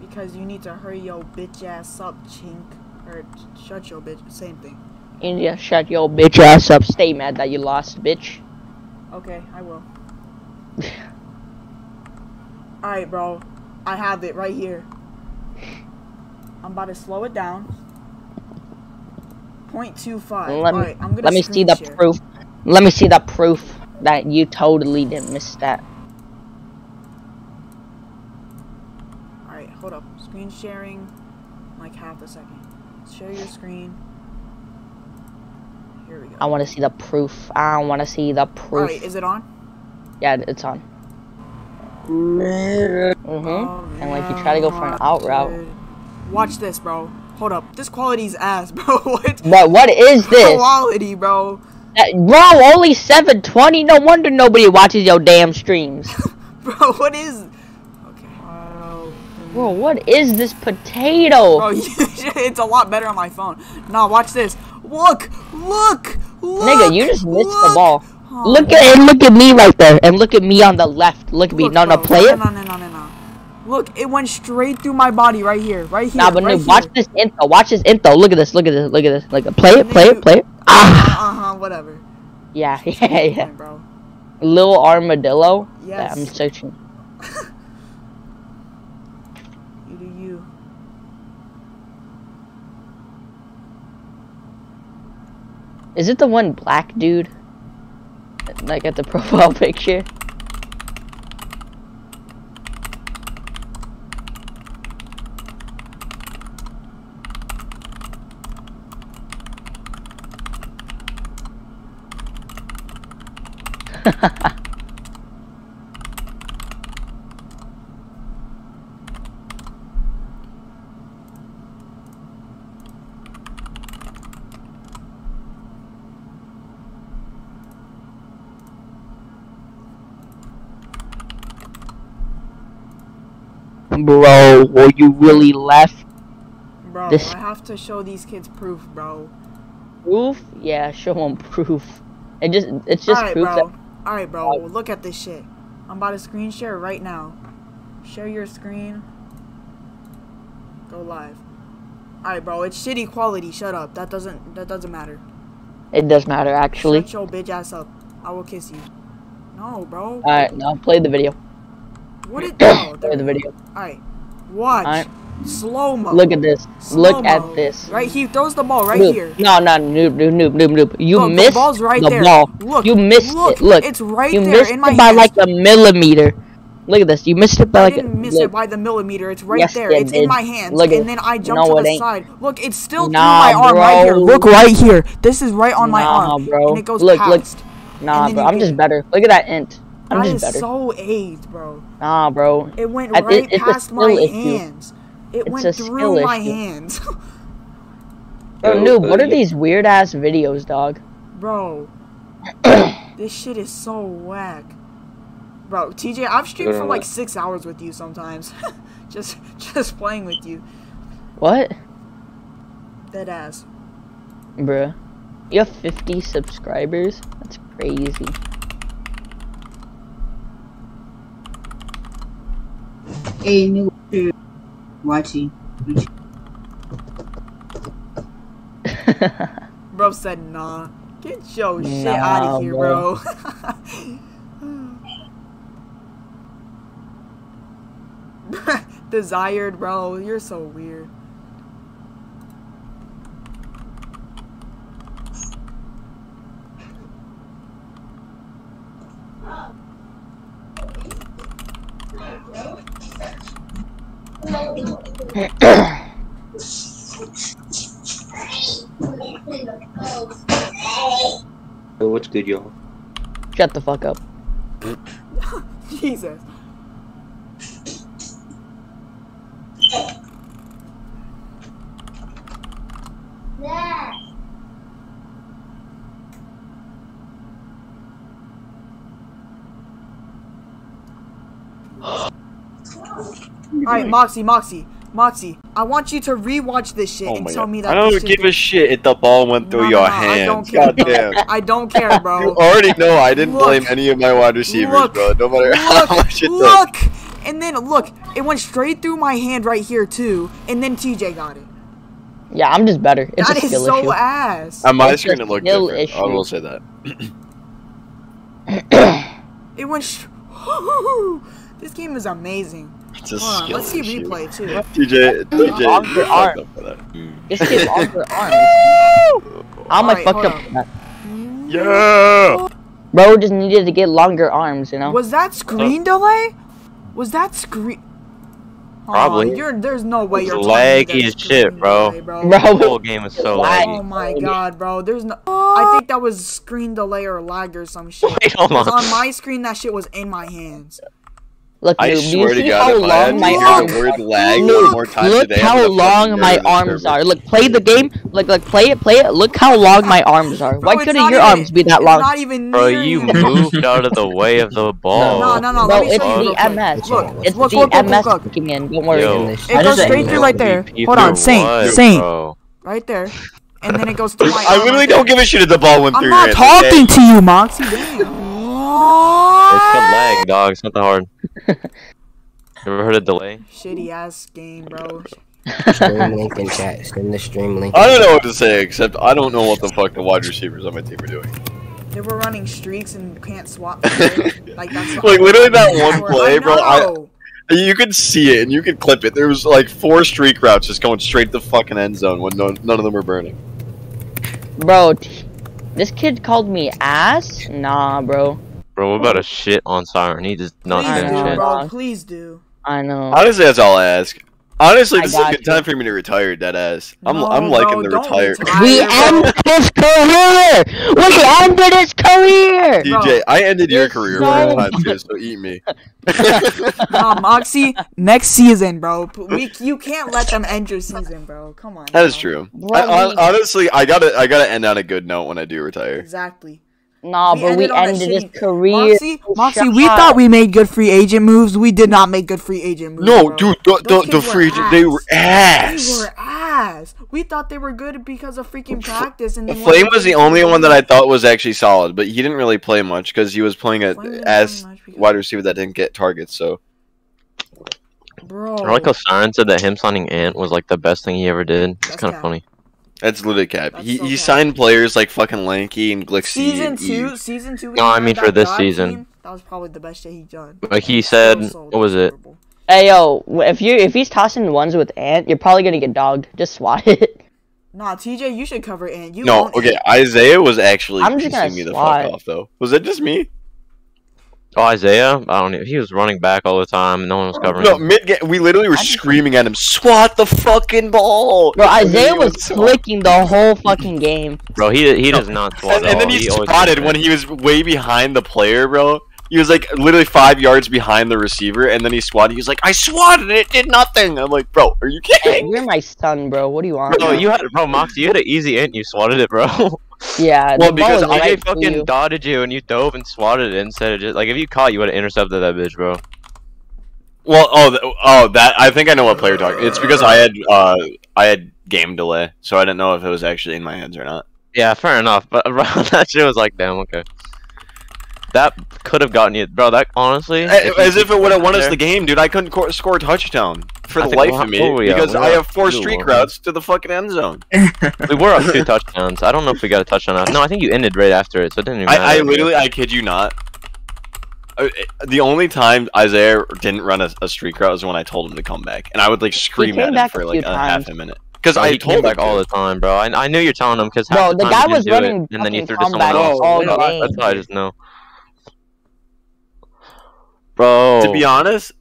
Because you need to hurry your bitch ass up, chink. Or shut your bitch. Same thing. India, shut your bitch ass up. Stay mad that you lost, bitch. Okay, I will. Alright, bro. I have it right here. I'm about to slow it down. 0.25. Let me, Alright, I'm gonna let me see the share. proof. Let me see the proof that you totally didn't miss that. Alright, hold up. Screen sharing. Like half a second. Share your screen. Here we go. I want to see the proof. I want to see the proof. Is it on? Yeah, it's on. Mm-hmm. and like you try to go for an out route. Watch this, bro. Hold up. This quality's ass, bro. what? But what is this? Quality, bro. That- bro, only 720? No wonder nobody watches your damn streams. Bro, what is? Bro, what is this potato? Bro, it's a lot better on my phone. Nah, watch this. Look, look, look. Nigga, you just missed the ball. Oh, Look at and look at me right there, and look at me on the left. Look at me. Look, No, no, play no, it. No, no, no, no, no. Look, it went straight through my body right here, right here. Nah, but right no, watch this info. Watch this info. Look at this. Look at this. Look at this. Look at play it. Play it. Play it. Ah. Uh huh. Whatever. Yeah, yeah, yeah. Bro. Little armadillo. Yeah, I'm searching. You do you. Is it the one black dude? Like at the profile picture? Bro, were you really left? Bro, This- I have to show these kids proof, bro. Proof? Yeah, show them proof. It just, it's just Alright, proof bro. Alright, bro. Look at this shit. I'm about to screen share right now. Share your screen. Go live. Alright, bro. It's shitty quality. Shut up. That doesn't. That doesn't matter. It does matter, actually. Shut your bitch ass up. I will kiss you. No, bro. Alright, now play the video. What it? Oh, Play the video. Alright. Watch. Alright. Slow mo. Look at this. Look at this. Right, he throws the ball right Noob. here. No, no, noob, noob, noob, noob, noob. You Look, the missed ball's right the there. ball. Look, you missed look, it. Look, it's right you there missed in my it by hands. like a millimeter. Look at this. You missed it by I like didn't a. miss look. it by the millimeter. It's right Yes, there. you It's in did. my hands. Look and then I jump No, to it the ain't. side. Look, it's still Nah, through my arm right here. Look right here. This is right on my arm. bro. And it goes Look, past. look. Nah, bro. I'm just better. Look at that int. I'm That just is better. so aged, bro. Nah, bro. It went I- right it- past my issue. hands. It It's went through skill my issue. hands. Bro, noob, what uh, are these weird ass videos, dog? Bro, this shit is so whack. Bro, TJ, I've streamed for like six hours with you sometimes. just, just playing with you. What? Dead ass. Bruh. You have 50 subscribers? That's crazy. Hey, new watching. Bro said nah. Get your shit out of here, bro. bro. Desired, bro. You're so weird. Yo, good, y'all? Shut the fuck up. Jesus. Alright, Moxie, Moxie, Moxie. I want you to rewatch this shit Oh and tell god. me that I don't this shit give a shit if the ball went through No, no, your no, I don't care, bro. I don't care, bro. You already know I didn't Look. blame any of my wide receivers, Look. bro. No matter Look, how much it took. look, and then look, it went straight through my hand right here too, and then TJ got it. Yeah, I'm just better. It's That a is skill so issue. ass. On my It's screen, a it looked skill different. I will say that. It went. Sh- this game is amazing. It's a Hold on, let's see issue. replay too. TJ, TJ, Longer you fucked arm. up for that. This kid longer arms. How am I Alright, fucked hold up that? Yeah. Bro just needed to get longer arms, you know? Was that screen uh, delay? Was that screen? Probably. Oh, you're, there's no way you're It's telling laggy as shit, bro. delay, bro. The whole game is so laggy. Oh my god, bro. There's no. I think that was screen delay or lag or some shit. Wait, hold 'Cause on. on my screen, that shit was in my hands. Look, I noob, do you swear to God, how if I had long to my hear arms the word lag Noob, one more time look today, how long my arms server. are. Look, play the game. Look, like play it, play it. Look how long my arms are. Why it's couldn't your even- arms be that long? Not even Bro, you moved out of the way of the ball. No, no, no. Bro, let me it's show you the real. MS. Look, It's look, the look, look, MS look, look. kicking in. Don't worry. Yo, It goes straight through right there. Hold on, or Saint, Saint, right there, and then it goes through my. I literally don't give a shit if the ball went I'm through not your hands. talking to you, Moxie. Damn. It's the lag, dog. It's not that hard. Ever heard of delay? Shitty ass game, bro. Stream link in chat. Send the stream link. I don't know what to say except I don't know what the fuck the wide receivers on my team are doing. They were running streaks and can't swap. like that's Like literally that one I play, bro. I, you could see it and you could clip it. There was like four streak routes just going straight to the fucking end zone when no, none of them were burning. Bro, this kid called me ass? Nah, bro. Bro, what about a shit on Siren? He does not Please stand do, shit. bro. Please do. I know. Honestly, that's all I ask. Honestly, I this is a good you. time for me to retire, dead ass. I'm No, I'm liking bro, the don't retire. retire, We bro. ended his career! We ended his career! DJ, I ended your career so- one time too, so eat me. Um, nah, Moxie, next season, bro. We, you can't let them end your season, bro. Come on. That is bro. true. Bro, I, honestly, I gotta I gotta end on a good note when I do retire. Exactly. Nah, but we ended on that ended his career. Moxie, Moxie, we Shut thought we made good free agent moves. We did not make good free agent moves. No, bro. dude, the, the, Those the kids free agent, they were ass. They were ass. We thought they were good because of freaking practice, and then Flame was the only one that I thought was actually solid, but he didn't really play much because he was playing a Flame didn't as play much because- wide receiver that didn't get targets. So Bro, I like how Siren said that him signing Ant was like the best thing he ever did. It's kind of funny. That's literally cap. That's he so he cap. signed players like fucking Lanky and Glixie. season and two, Eve. season two. No, I mean for this season. team, that was probably the best shit he done. Like he Still said, sold what was it? Hey yo, if you if he's tossing ones with Ant, you're probably gonna get dogged. Just swat it. Nah, TJ, you should cover Ant. You No, okay. Ant. Isaiah was actually I'm just gonna pissing me the slide. fuck off though. Was that just me? Oh, Isaiah? I don't know. He was running back all the time no one was covering No, him. mid game, we literally were screaming at him, "Swat the fucking ball!" Bro, And then Isaiah he was would flicking the whole fucking game. Bro, he he does not swat And, at and then all. he spotted when he was way behind the player, bro. He was like literally five yards behind the receiver, and then he swatted. He was like, "I swatted it, it did nothing." I'm like, "Bro, are you Hey, kidding?" you're my son, bro. What do you want? Bro, you had bro, Mox, you had an easy int. You swatted it, bro. yeah, well, because was I right fucking you. dotted you and you dove and swatted it instead of just like if you caught, you would have intercepted that bitch, bro. Well, oh, oh, that I think I know what player talk. It's because I had uh I had game delay, so I didn't know if it was actually in my hands or not. Yeah, fair enough. But bro, that shit was like, damn, okay. That could have gotten you, bro. That honestly, A- As you- if it would have won us the game, dude. I couldn't co- score a touchdown for I the life we'll of me ha- oh, yeah, because we'll I have have four two, streak routes to the fucking end zone. we were up two touchdowns. I don't know if we got a touchdown. After. No, I think you ended right after it, so it didn't even matter. I, I literally, I kid you not. uh, the only time Isaiah didn't run a, a streak route was when I told him to come back, and I would like scream at him for a like few a half a minute. Because Bro, I told him back all the time, bro. I, I knew you're telling him because Bro, half the the, guy was didn't running it, and then you threw to someone combat else. all Bro, game. That's how I just know. Bro, To be honest,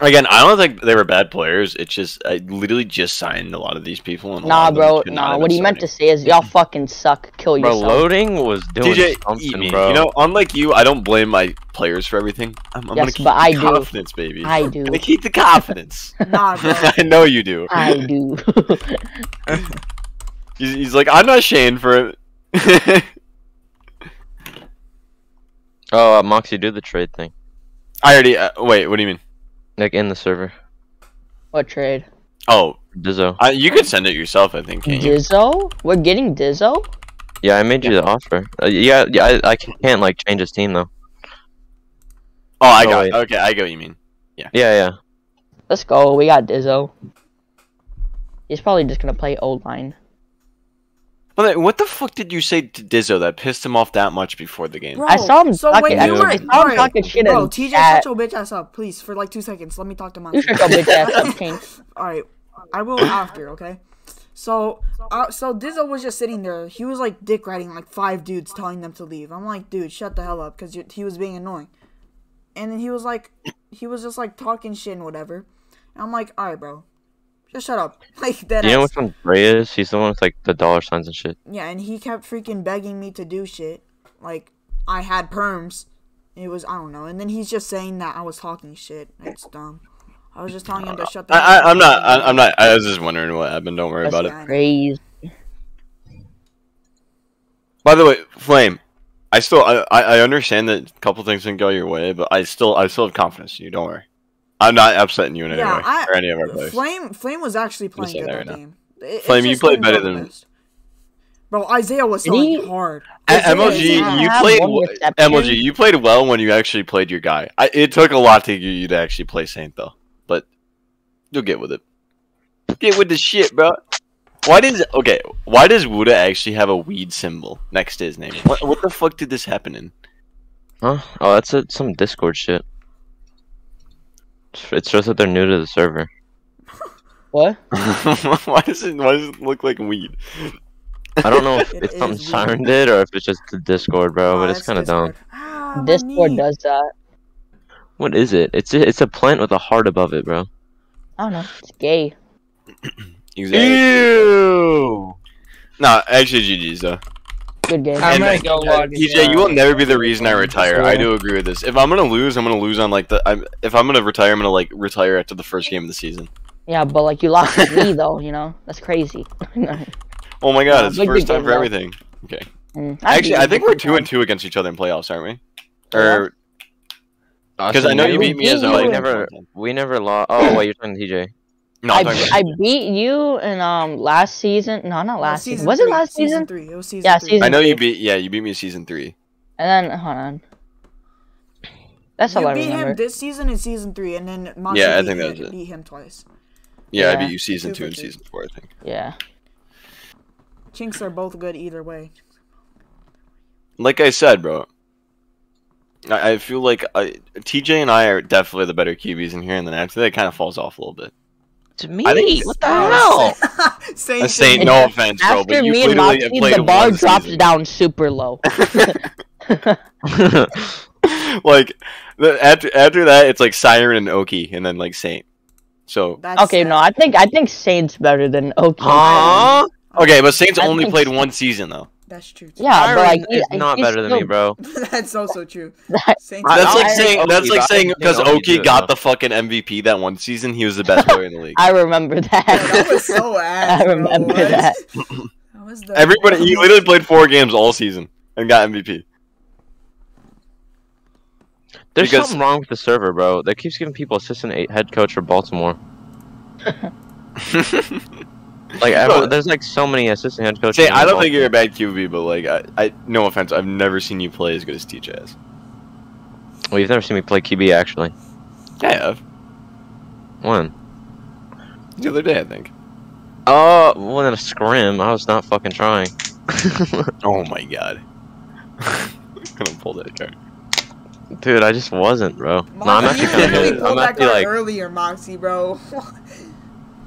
again, I don't think they were bad players. It's just I literally just signed a lot of these people. And Nah, bro. Nah, what been he meant to say is y'all fucking suck. Kill bro, yourself. loading was doing TJ, something, bro. You know, unlike you, I don't blame my players for everything. I'm, I'm Yes, gonna keep but the I do. confidence, baby. I do. I'm gonna keep the confidence. Nah, bro. I know you do. I do. He's, he's like, I'm not ashamed for it. Oh, uh, Moxie, do the trade thing. I already. Uh, wait, what do you mean? Like in the server. what trade? Oh, Dizzo. uh, you could send it yourself. I think. Can't you? We're getting Dizzo? Yeah, I made you the offer. Uh, yeah, yeah, I, I can't like change his team though. Oh, I Oh, got. wait. Okay, I get what you mean. Yeah. Yeah, yeah. Let's go. We got Dizzo. He's probably just gonna play old line. But like, what the fuck did you say to Dizzo that pissed him off that much before the game? Bro, I saw him so talking- when I you saw were, him alright, talking shit bro, TJ, chat. shut your bitch ass up, please, for like two seconds. Let me talk to my. You shut your bitch ass up, King. Alright, I will after, okay? So, uh, so Dizzo was just sitting there. He was like dick riding like five dudes, telling them to leave. I'm like, dude, shut the hell up, because he was being annoying. And then he was like, he was just like talking shit and whatever. And I'm like, alright, bro, just shut up. Like that. You know which one Bray is? He's the one with like the dollar signs and shit. Yeah, and he kept freaking begging me to do shit. Like, I had perms. It was, I don't know. And then he's just saying that I was talking shit. It's dumb. I was just telling him to uh, shut the I, hell I, up. I'm not. I, I'm not. I was just wondering what happened. Don't worry That's about it. crazy. By the way, Flame, I still I, I I understand that a couple things didn't go your way, but I still I still have confidence in you. Don't worry. I'm not upsetting you in any Yeah, way I, or any of our players. Flame, Flame was actually playing say good that that right game. It- it Flame, you played better than- best. Bro, Isaiah was Did throwing he- hard. A- MLG, didn't you played one w- reception. MLG. You played well when you actually played your guy. I, it took a lot to get you to actually play Saint though, but you'll get with it. Get with the shit, bro. Why does okay? Why does Wuda actually have a weed symbol next to his name? What, what the fuck did this happen in? Huh? Oh, that's a, some Discord shit. It shows that they're new to the server. What? why does it Why does it look like weed? I don't know if It it's is something weird. Siren did or if it's just the Discord, bro, Oh, but it's kind of dumb. Discord. Ah, Discord knee. does that. What is it? It's a, it's a plant with a heart above it, bro. I don't know. It's gay. Exactly. Ew. No, actually, GG's though. Good game. I'm gonna go uh, log TJ, you will uh, never be the reason I retire. I do agree with this. If I'm gonna lose, I'm gonna lose on like the. I'm, if I'm gonna retire, I'm gonna like retire after the first game of the season. Yeah, but like you lost to me though, you know? That's crazy. Oh my god, it's the first time for though. everything. Okay. Mm, Actually, I think we're two time. and two against each other in playoffs, aren't we? Yeah. Or because I know you beat me as beat a like we never we never lost. Oh wait, you're talking to TJ. No, I, I'm talking I about- beat you in um last season. No, not last season. season Was it last season season? three. It was season Yeah, three. season I know you three. beat. Yeah, you beat me in season three. And then hold on. That's all You I beat remember. him this season in season three, and then Monty Yeah, I beat, think that was it. beat him twice. Yeah, I beat you season Two two and two. season four. I think. Yeah. Chinks are both good either way. Like I said, bro. I, I feel like I, TJ and I are definitely the better QBs in here, and then after that, it kind of falls off a little bit. To me, I what the hell? Same A Saint, thing. no offense, bro, After but you me and literally have played the bar one drops season. down super low. like the, after after that, it's like Siren and Oki, and then like Saint. So That's okay, sad. no, I think I think Saint's better than Oki. Huh? okay, but Saint's I only think played so. one season though. That's true. Too. Yeah, but like Siren he- not he's better than me, bro. that's also true. That- That's like saying Oki, that's like I saying because Oki Oki it, got though. the fucking MVP that one season, he was the best player in the league. I remember that. that was so ass. I remember What? that. That was the Everybody, he literally played four games all season and got MVP. There's Because- something wrong with the server, bro. That keeps giving people assistant eight- head coach for Baltimore. Like, everyone, there's like so many assistant head coaches. Say, I don't think you're a bad QB, but like, I, I, no offense, I've never seen you play as good as TJ has. Well, you've never seen me play QB actually. Yeah, I have. When? The other day, I think. Oh, well, in a scrim, I was not fucking trying. Oh my god. I'm gonna pull that card. Dude, I just wasn't, bro. No, I'm actually you kind of good. pulled I'm that actually card like. earlier, Moxie, bro.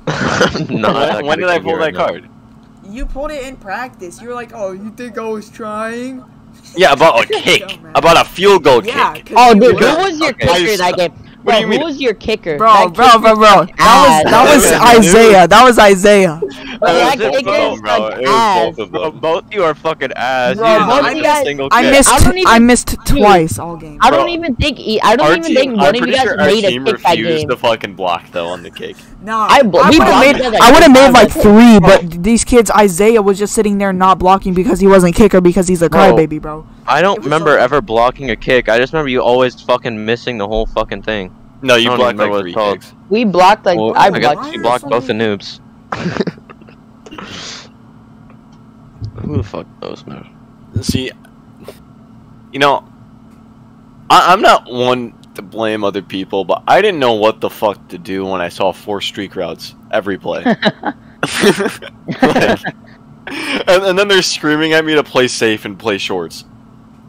not when, when did I pull that now. card? you pulled it in practice. You were like, "Oh, you think I was trying?" Yeah, about a kick. About a field goal Yeah, kick. 'cause Oh, dude, were- who was your Okay. kicker that game? What do Bro, you who was your kicker? Bro, That bro, kicker bro, bro. sucked That was ass. that was That was Isaiah. That was Isaiah. Bro, that It was kicker both, bro. sucked It was ass. both of Bro, both you are fucking ass. Bro, you both of you guys- I missed. I even- I missed twice all game. I don't even think e- I don't Our even team, think one of you guys sure made a kick that refused game. to fucking block though on the kick. Nah, I bl- we would've made, together I would have made like but- three, but these kids, Isaiah was just sitting there not blocking because he wasn't kicker because he's a Bro. crybaby, bro. I don't remember so- ever blocking a kick. I just remember you always fucking missing the whole fucking thing. No, you blocked like three called. kicks. We blocked like Well, I I blocked. you blocked both the noobs. Who the fuck knows, man? See, you know, I, I'm not one to blame other people, but I didn't know what the fuck to do when I saw four streak routes every play. Like, and, and then they're screaming at me to play safe and play shorts.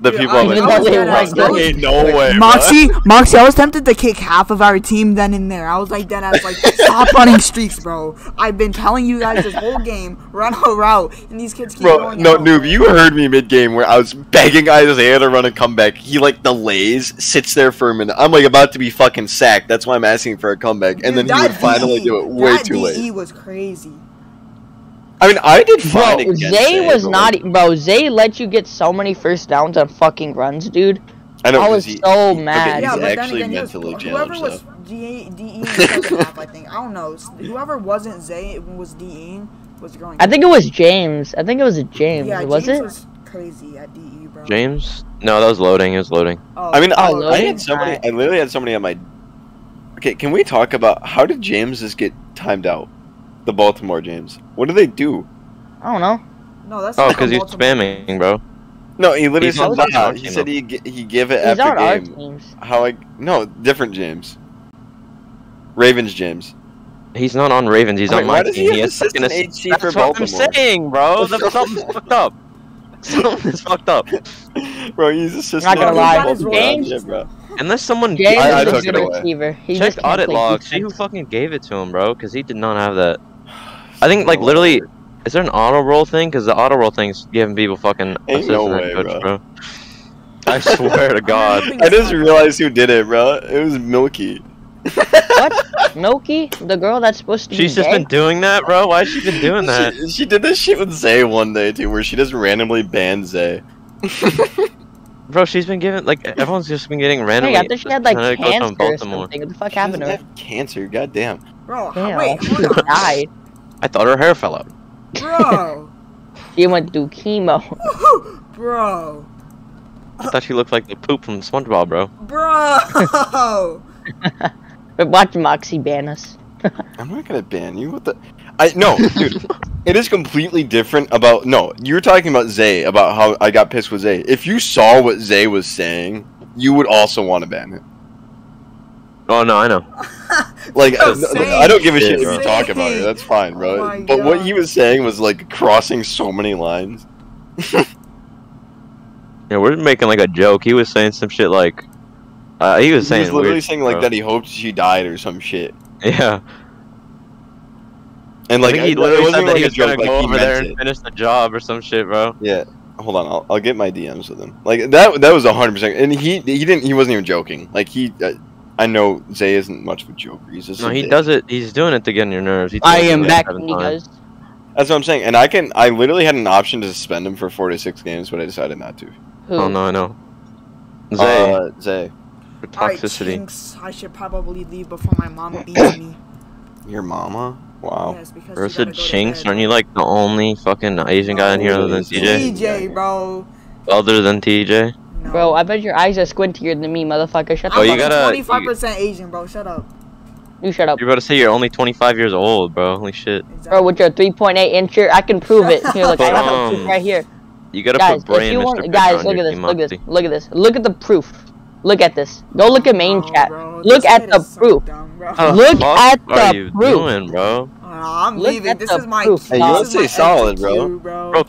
The Dude, people I- I'm like, oh, was "Oh, dead ass. there ain't no way, bro." Moxie, Moxie, I was tempted to kick half of our team then and there. I was like, then I was like, stop running streaks, bro. I've been telling you guys this whole game, run a route, and these kids keep Bro, going no, out. noob, you heard me mid game where I was begging Isaiah to run a comeback. He like delays, sits there for a minute. I'm like about to be fucking sacked. That's why I'm asking for a comeback, and Dude, then he would that finally DE do it way that too DE late. was crazy. I mean, I did fine Bro, against Zay Zay, was but, not, like, bro. Zay let you get so many first downs on fucking runs, dude. I know. I 'cause was he- so he- mad. Okay, Yeah, he's but then actually again, yes, mentally whoever was though. DE, DE in the second half, I think. I don't know. Whoever wasn't Zay was DE was going. I think it was James. I think it was James. yeah, was James it? was crazy at DE, bro. James? No, that was loading. It was loading. Oh, I mean, I, Oh, I had somebody. Alright. I literally had somebody on my. Okay, can we talk about how did James just get timed out? The Baltimore James. What do they do? I don't know. no, that's Oh, not because the he's spamming, bro. No, he literally He's said that. our He said he he give it He's after on our game. teams. How I no different James. Ravens James. He's not on Ravens. He's Wait, on my team. he have has fucking assistant ass- That's for what Baltimore? I'm saying, bro. The, something's fucked up. Something's fucked up. Bro, he's assistant. not gonna lie, Baltimore. James- Yeah, bro. Unless someone James I- I is a took it away. receiver. He check just audit play log. See who fucking gave it to him, bro. Because he did not have that. I think like literally. Is there an auto roll thing? Because the auto roll thing's giving people fucking Ain't no way, coach, bro. bro. I swear to God. I just realized who did it, bro. It was Milky. What? Milky? The girl that's supposed to She's be just been doing that, bro. Why Why's she been doing that? She, she did this shit with Zay one day too, where she just randomly banned Zay. Bro, she's been giving like everyone's just been getting randomly. Hey, I thought she had like trying to coach on cancer or Baltimore. something. What the fuck She happened to her? have cancer. Goddamn. Bro, Damn, wait, she died. I thought her hair fell out. bro, She went through chemo. bro, I thought she looked like the poop from SpongeBob, bro. bro. But watch Moxie ban us. I'm not gonna ban you. What the? I no, dude. it is completely different about no. You were talking about Zay about how I got pissed with Zay. If you saw what Zay was saying, you would also want to ban him. Oh no, I know. Like I, I don't give a shit if you talk about it. That's fine, Oh bro. my but what he was saying was like crossing so many lines. Yeah, we're making like a joke. He was saying some shit like, uh, he was saying He was literally weird, saying like bro. that he hoped she died or some shit. Yeah, And I like think he it- it literally said that like he was gonna joke, go he over there and it. finish the job or some shit, bro. Yeah. Hold on, I'll, I'll get my DMs with him. Like that that was hundred percent, and he he didn't he wasn't even joking. Like he, uh, I know Zay isn't much of a joker. He's just No, a he dick. does it. He's doing it to get on your nerves. He I am back he does. That's what I'm saying, and I can I literally had an option to suspend him for four to six games, but I decided not to. Who? Oh no, I know. Zay Uh, Zay, for Alright, toxicity. Chinks, I should probably leave before my mom beats me. your mama. Wow. Yes, because Bro you said gotta Chinks. Aren't you like the only fucking Asian guy in here other than TJ? TJ, bro. Other than TJ? No. Bro, I bet your eyes are squintier than me, motherfucker. Shut Oh, the you fuck up. gotta- Twenty-five percent Asian, bro. Shut up. You shut up. You're about to say you're only 25 years old, bro. Holy shit. Bro, with your 3.8 incher, I can prove it. Here, look, I have the Um, proof right here. You gotta Guys, put if brain, you Mr. want, Picture guys, look at this, look at this, look at this, look at the proof. Look at this. Go look at main Oh, chat. bro, Look at the is so proof. dumb, bro. The Look fuck at are the you proof. doing, bro? Uh, I'm Look leaving. This is my. proof. Hey, you this wanna say solid, bro? execute, bro. Bro,